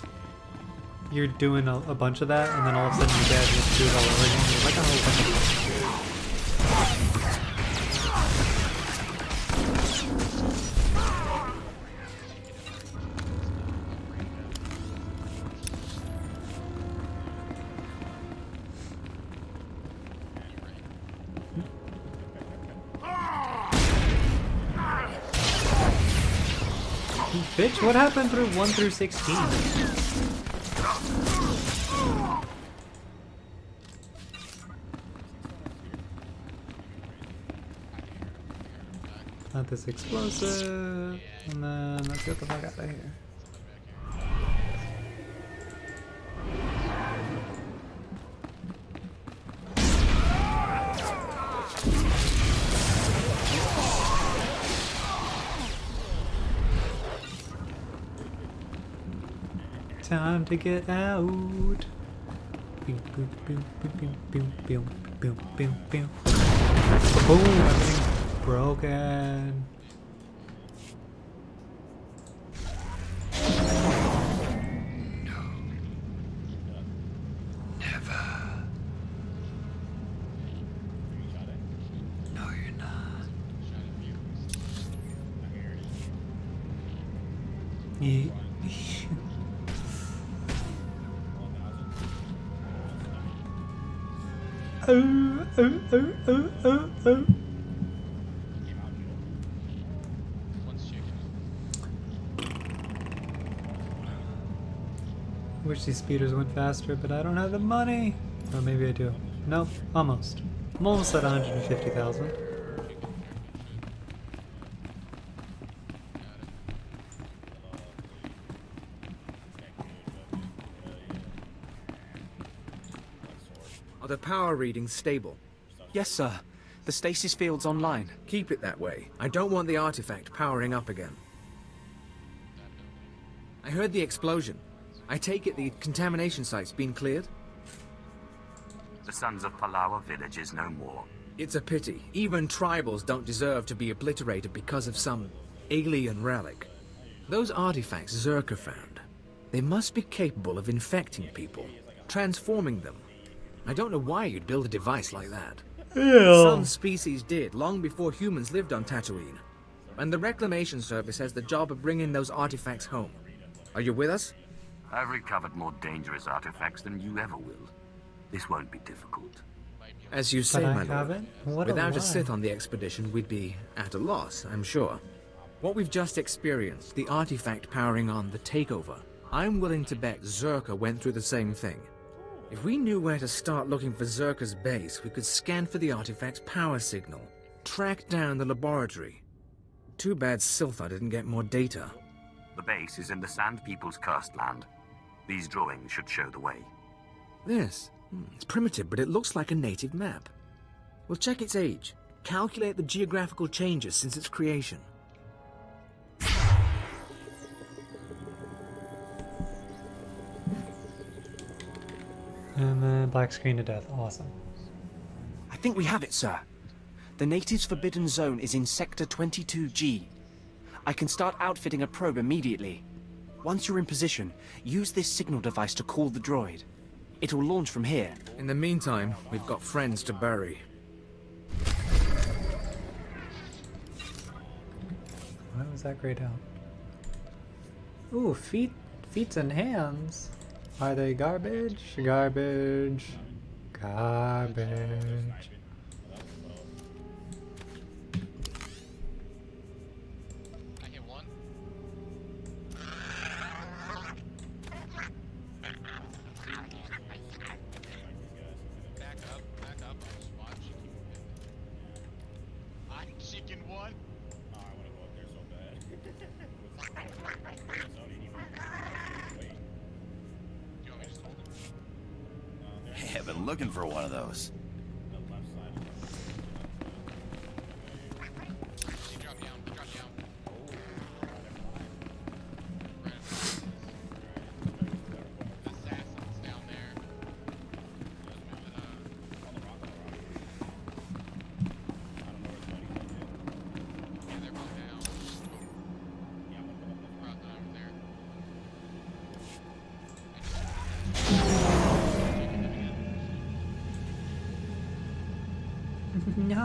you're doing a, a bunch of that and then all of a sudden you're dead and to do it all over again. You're like, oh, Bitch, what happened through 1 through 16? This explosive. And then let's get the fuck out of here. Time to get out. Boom, boom, boom, boom, boom, boom, boom, boom, boom. Boom, everything's broken. No, you're not. [LAUGHS] Ye- [LAUGHS] Oh, oh, oh, oh, oh, oh. oh. Wish these speeders went faster, but I don't have the money. Or maybe I do. Nope, almost. I'm almost at 150,000. Are the power readings stable? Yes, sir. The stasis field's online. Keep it that way. I don't want the artifact powering up again. I heard the explosion. I take it the contamination site's been cleared? The Sons of Palawa village is no more. It's a pity. Even tribals don't deserve to be obliterated because of some alien relic. Those artifacts Czerka found, they must be capable of infecting people, transforming them. I don't know why you'd build a device like that. Ew. Some species did, long before humans lived on Tatooine. And the Reclamation Service has the job of bringing those artifacts home. Are you with us? I've recovered more dangerous artifacts than you ever will. This won't be difficult. As you say, my lord, haven't? What a without lie. a Sith on the expedition, we'd be at a loss, I'm sure. What we've just experienced, the artifact powering on the takeover, I'm willing to bet Czerka went through the same thing. If we knew where to start looking for Czerka's base, we could scan for the artifact's power signal, track down the laboratory. Too bad Siltha didn't get more data. The base is in the Sand People's cursed land. These drawings should show the way. This? Hmm, It's primitive, but it looks like a native map. We'll check its age, calculate the geographical changes since its creation. And then black screen to death. Awesome. I think we have it, sir. The natives' forbidden zone is in Sector 22G. I can start outfitting a probe immediately. Once you're in position, use this signal device to call the droid. It'll launch from here. In the meantime, we've got friends to bury. Why was that grayed out? Ooh, feet, feet and hands. Are they garbage? Garbage. Garbage. Looking for one of those.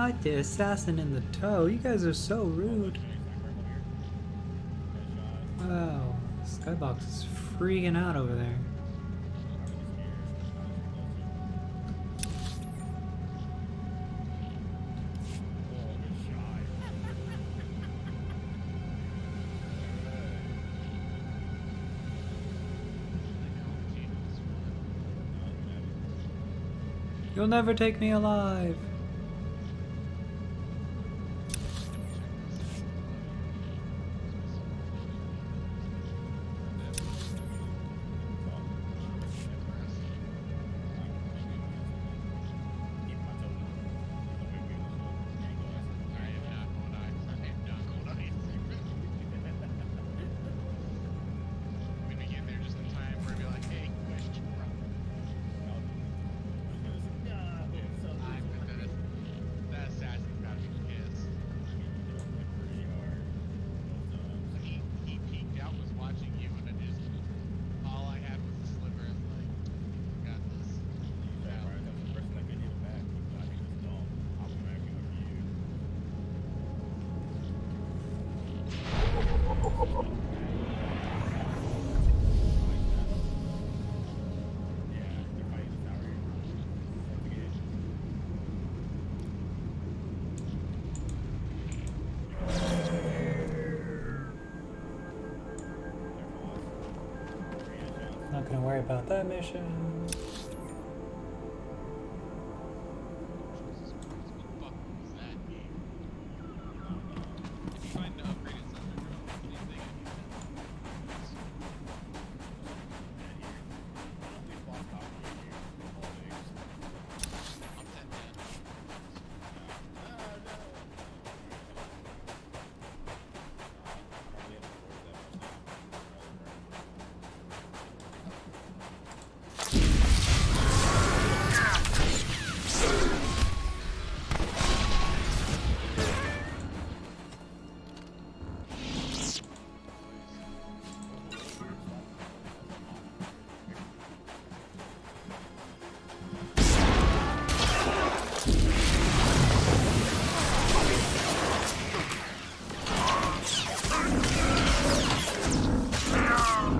Not the assassin in the toe. You guys are so rude. Wow. Skybox is freaking out over there. You'll never take me alive.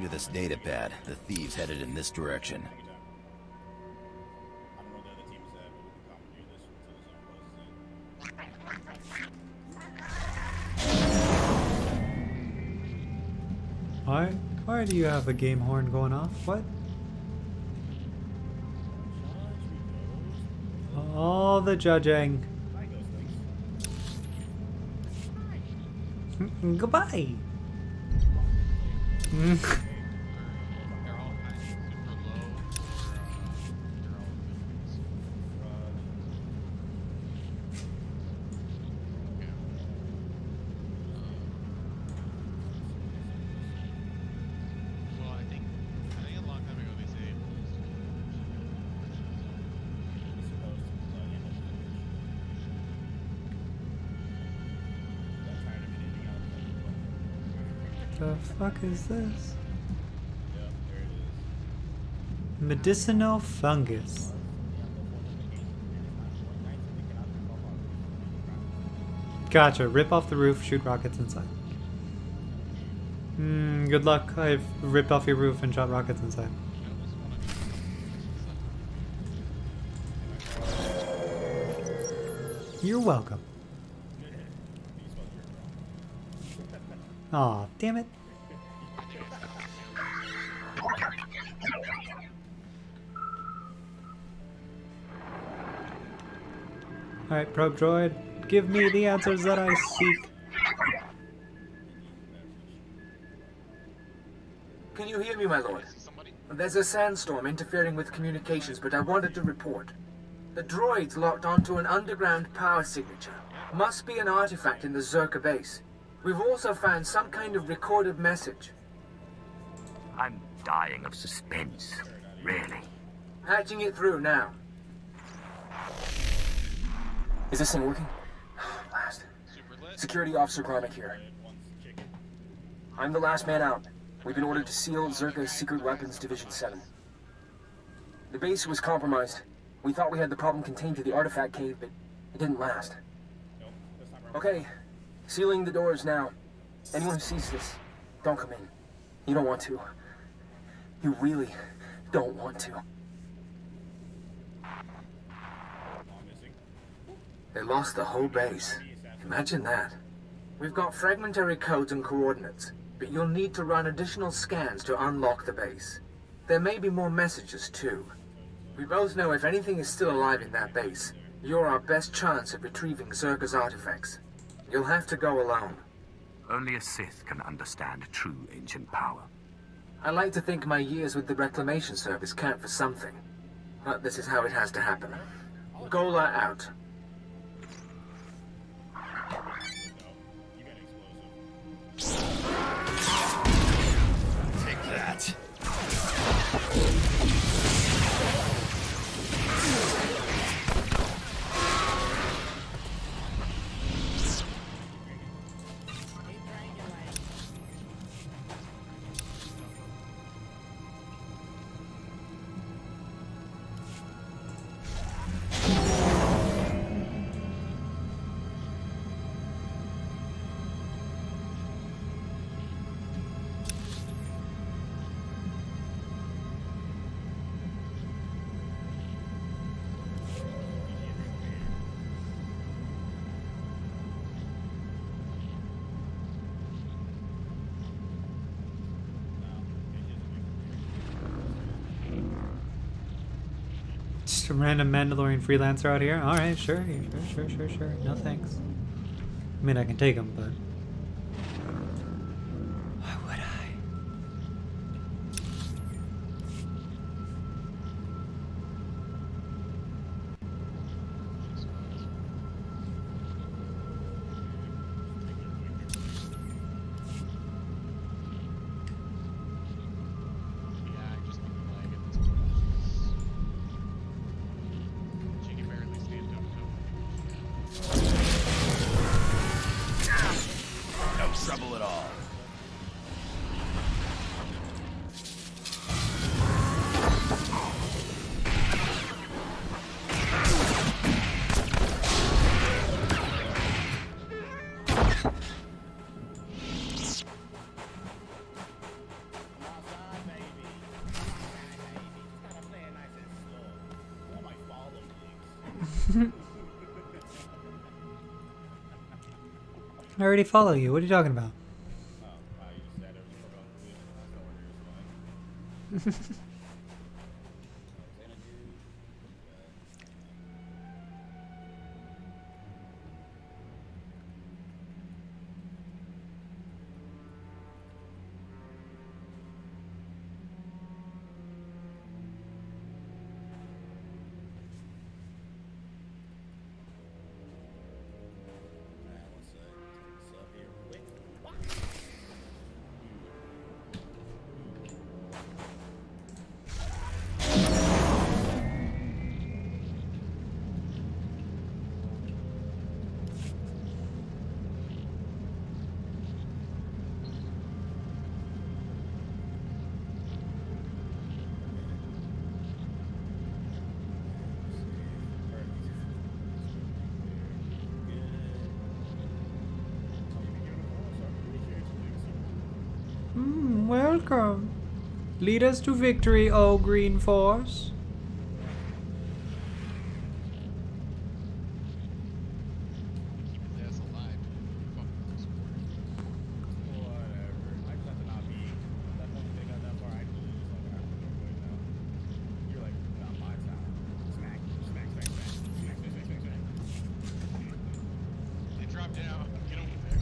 According to this data pad, the thieves headed in this direction. Why? Why do you have a game horn going off? What? All the judging. Goodbye. Mm. [LAUGHS] fuck is this? Medicinal fungus. Gotcha. Rip off the roof, shoot rockets inside. Hmm, good luck. I've ripped off your roof and shot rockets inside. You're welcome. Aw, damn it. Alright, probe droid, give me the answers that I seek. Can you hear me, my lord? There's a sandstorm interfering with communications, but I wanted to report. The droids locked onto an underground power signature. Must be an artifact in the Czerka base. We've also found some kind of recorded message. I'm dying of suspense. Really. Patching it through now. Is this thing working? [SIGHS] Last. Security Officer Gromik here. I'm the last man out. We've been ordered to seal Czerka's Secret Weapons Division 7. The base was compromised. We thought we had the problem contained to the artifact cave, but it didn't last. Okay, sealing the doors now. Anyone who sees this, don't come in. You don't want to. You really don't want to. They lost the whole base. Imagine that. We've got fragmentary codes and coordinates, but you'll need to run additional scans to unlock the base. There may be more messages, too. We both know if anything is still alive in that base, you're our best chance of retrieving Czerka's artifacts. You'll have to go alone. Only a Sith can understand true ancient power. I like to think my years with the Reclamation Service count for something. But this is how it has to happen. Gola out. you random Mandalorian freelancer out here. All right, sure, sure, sure, sure, sure. No thanks. I mean, I can take him, but I already follow you. What are you talking about? Us to victory, O Green Force. They dropped down. Get over there.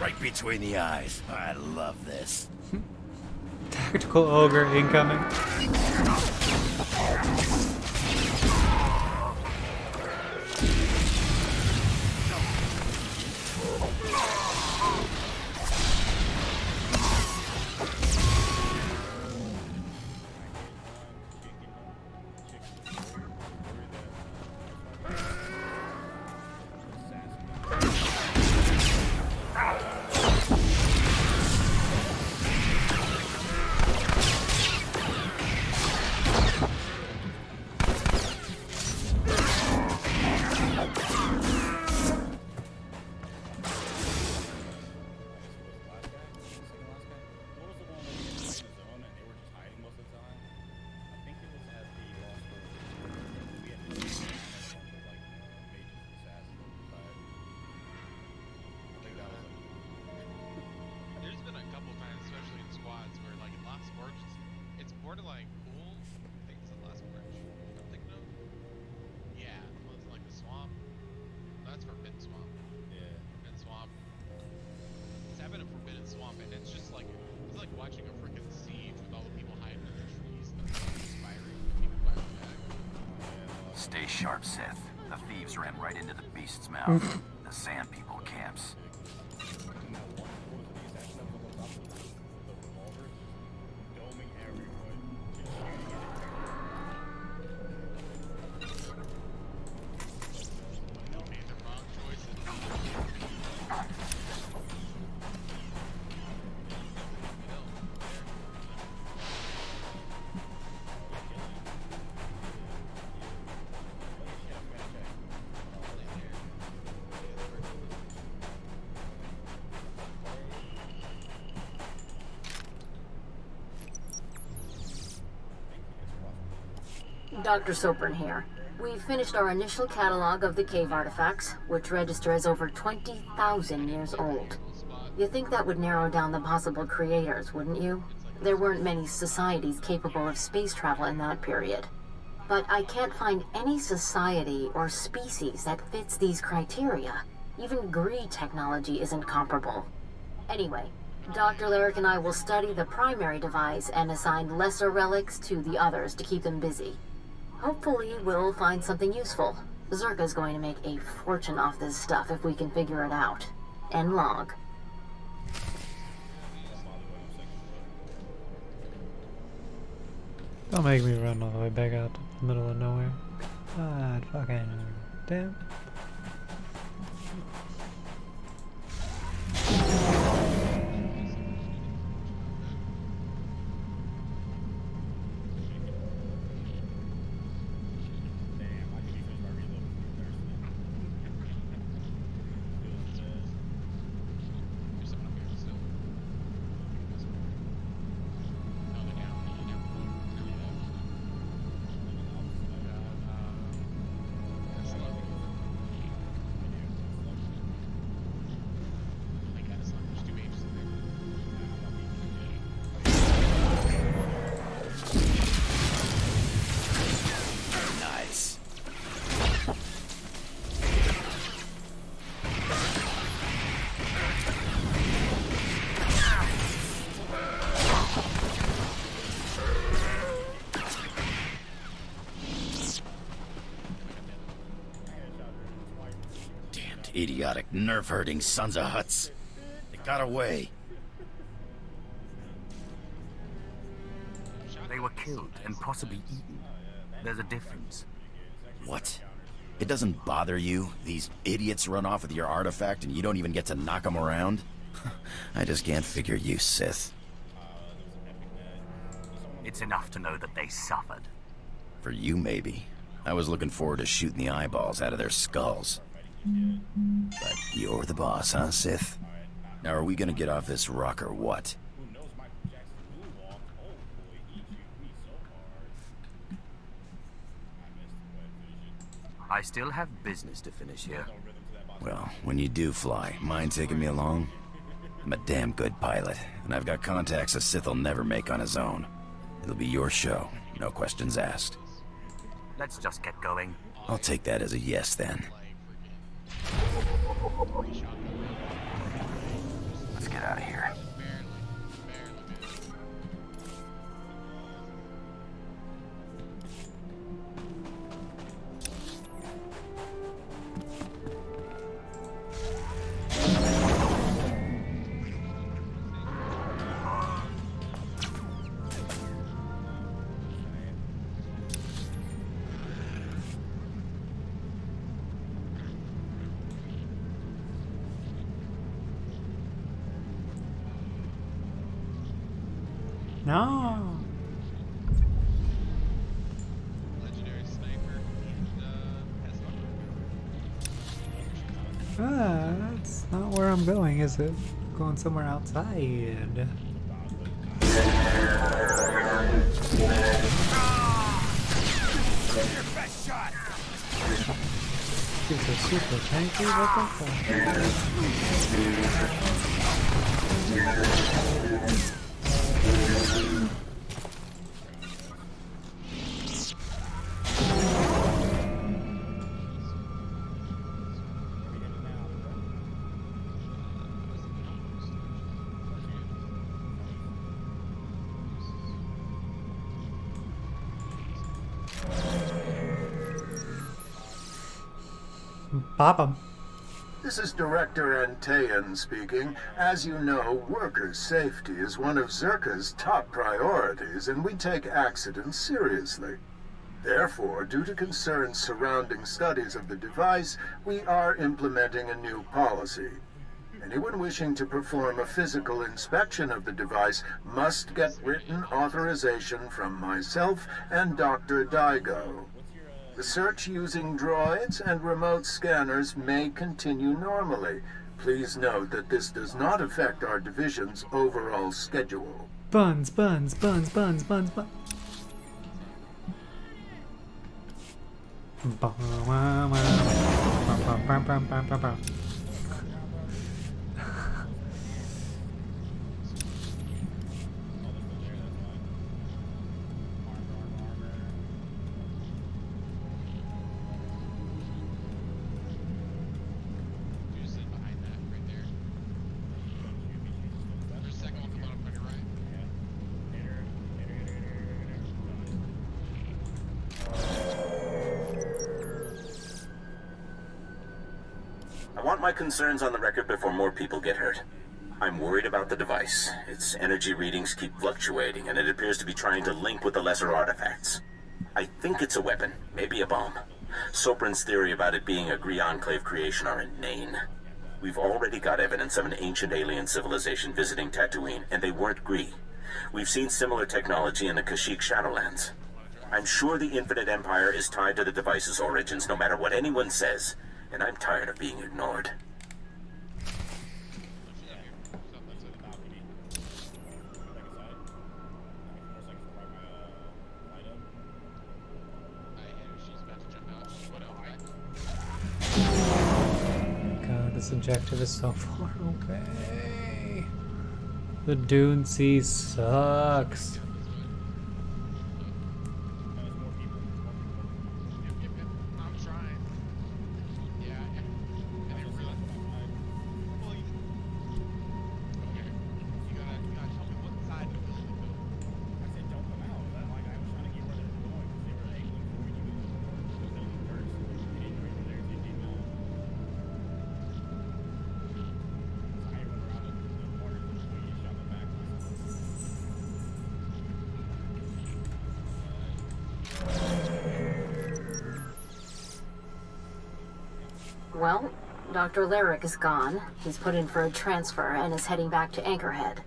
Right between the eyes. I love this. Hmm. Tactical ogre incoming. Swamp, and it's just like it's like watching a freaking siege with all the people hiding in the trees and the expiring, the people firing back. Stay sharp, Seth. The thieves ran right into the beast's mouth. [LAUGHS] the sand people camps. Dr. Sopern here. We've finished our initial catalog of the cave artifacts, which register as over 20,000 years old. You think that would narrow down the possible creators, wouldn't you? There weren't many societies capable of space travel in that period. But I can't find any society or species that fits these criteria. Even Gree technology isn't comparable. Anyway, Dr. Larrick and I will study the primary device and assign lesser relics to the others to keep them busy. Hopefully, we'll find something useful. Czerka's going to make a fortune off this stuff if we can figure it out. End log. Don't make me run all the way back out to the middle of nowhere. God fucking damn. Idiotic, nerf-herding sons of Hutts. They got away. They were killed and possibly eaten. There's a difference. What? It doesn't bother you? These idiots run off with your artifact and you don't even get to knock them around? [LAUGHS] I just can't figure you, Sith. It's enough to know that they suffered. For you, maybe. I was looking forward to shooting the eyeballs out of their skulls. But you're the boss, huh, Sith? Now are we gonna get off this rock or what? I still have business to finish here. Well, when you do fly, mind taking me along? I'm a damn good pilot, and I've got contacts a Sith will never make on his own. It'll be your show, no questions asked. Let's just get going. I'll take that as a yes then. Is it? going somewhere outside. Are super tanky. What Pop. This is Director Antaean speaking. As you know, workers' safety is one of Czerka's top priorities, and we take accidents seriously. Therefore, due to concerns surrounding studies of the device, we are implementing a new policy. Anyone wishing to perform a physical inspection of the device must get written authorization from myself and Dr. Daigo. Research using droids and remote scanners may continue normally. Please note that this does not affect our division's overall schedule. Buns, buns, buns, buns, buns, buns. Concerns on the record before more people get hurt. I'm worried about the device. Its energy readings keep fluctuating, and it appears to be trying to link with the lesser artifacts. I think it's a weapon, maybe a bomb. Sopran's theory about it being a Gree Enclave creation are inane. We've already got evidence of an ancient alien civilization visiting Tatooine, and they weren't Gree. We've seen similar technology in the Kashyyyk Shadowlands. I'm sure the Infinite Empire is tied to the device's origins, no matter what anyone says, and I'm tired of being ignored. Objective is so far away. The Dune Sea sucks. Dr. Lyric is gone. He's put in for a transfer and is heading back to Anchorhead,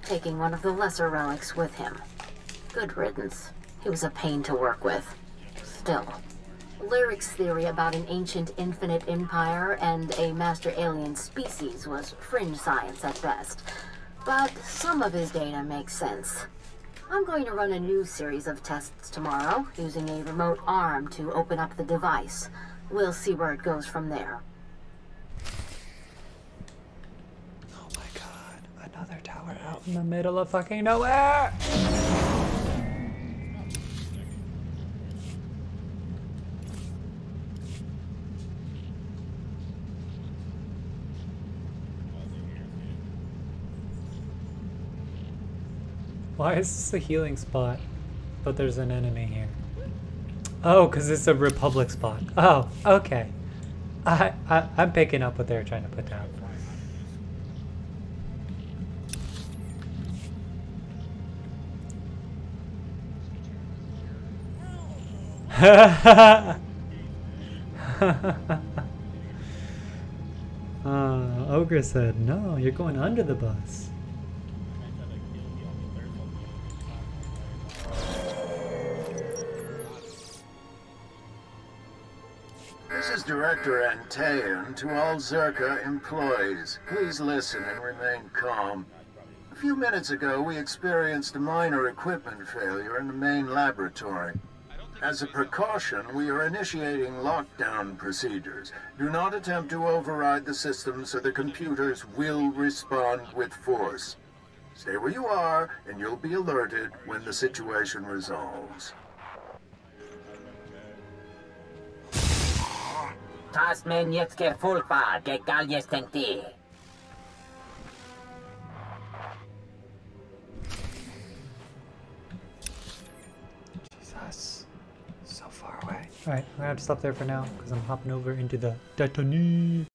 taking one of the lesser relics with him. Good riddance. He was a pain to work with. Still, Lyric's theory about an ancient infinite empire and a master alien species was fringe science at best. But some of his data makes sense. I'm going to run a new series of tests tomorrow, using a remote arm to open up the device. We'll see where it goes from there. Out in the middle of fucking nowhere. Why is this a healing spot? But there's an enemy here. Oh, because it's a Republic spot. Oh, okay. I, I, I'm picking up what they're trying to put down. [LAUGHS] uh, Ogre said, no, you're going under the bus. This is Director Antaean to all Czerka employees. Please listen and remain calm. A few minutes ago, we experienced a minor equipment failure in the main laboratory. As a precaution, we are initiating lockdown procedures. Do not attempt to override the system so the computers will respond with force. Stay where you are, and you'll be alerted when the situation resolves. Tasman jetzt fulpa, gegal jestem Alright, I'm gonna have to stop there for now because I'm hopping over into the Detony.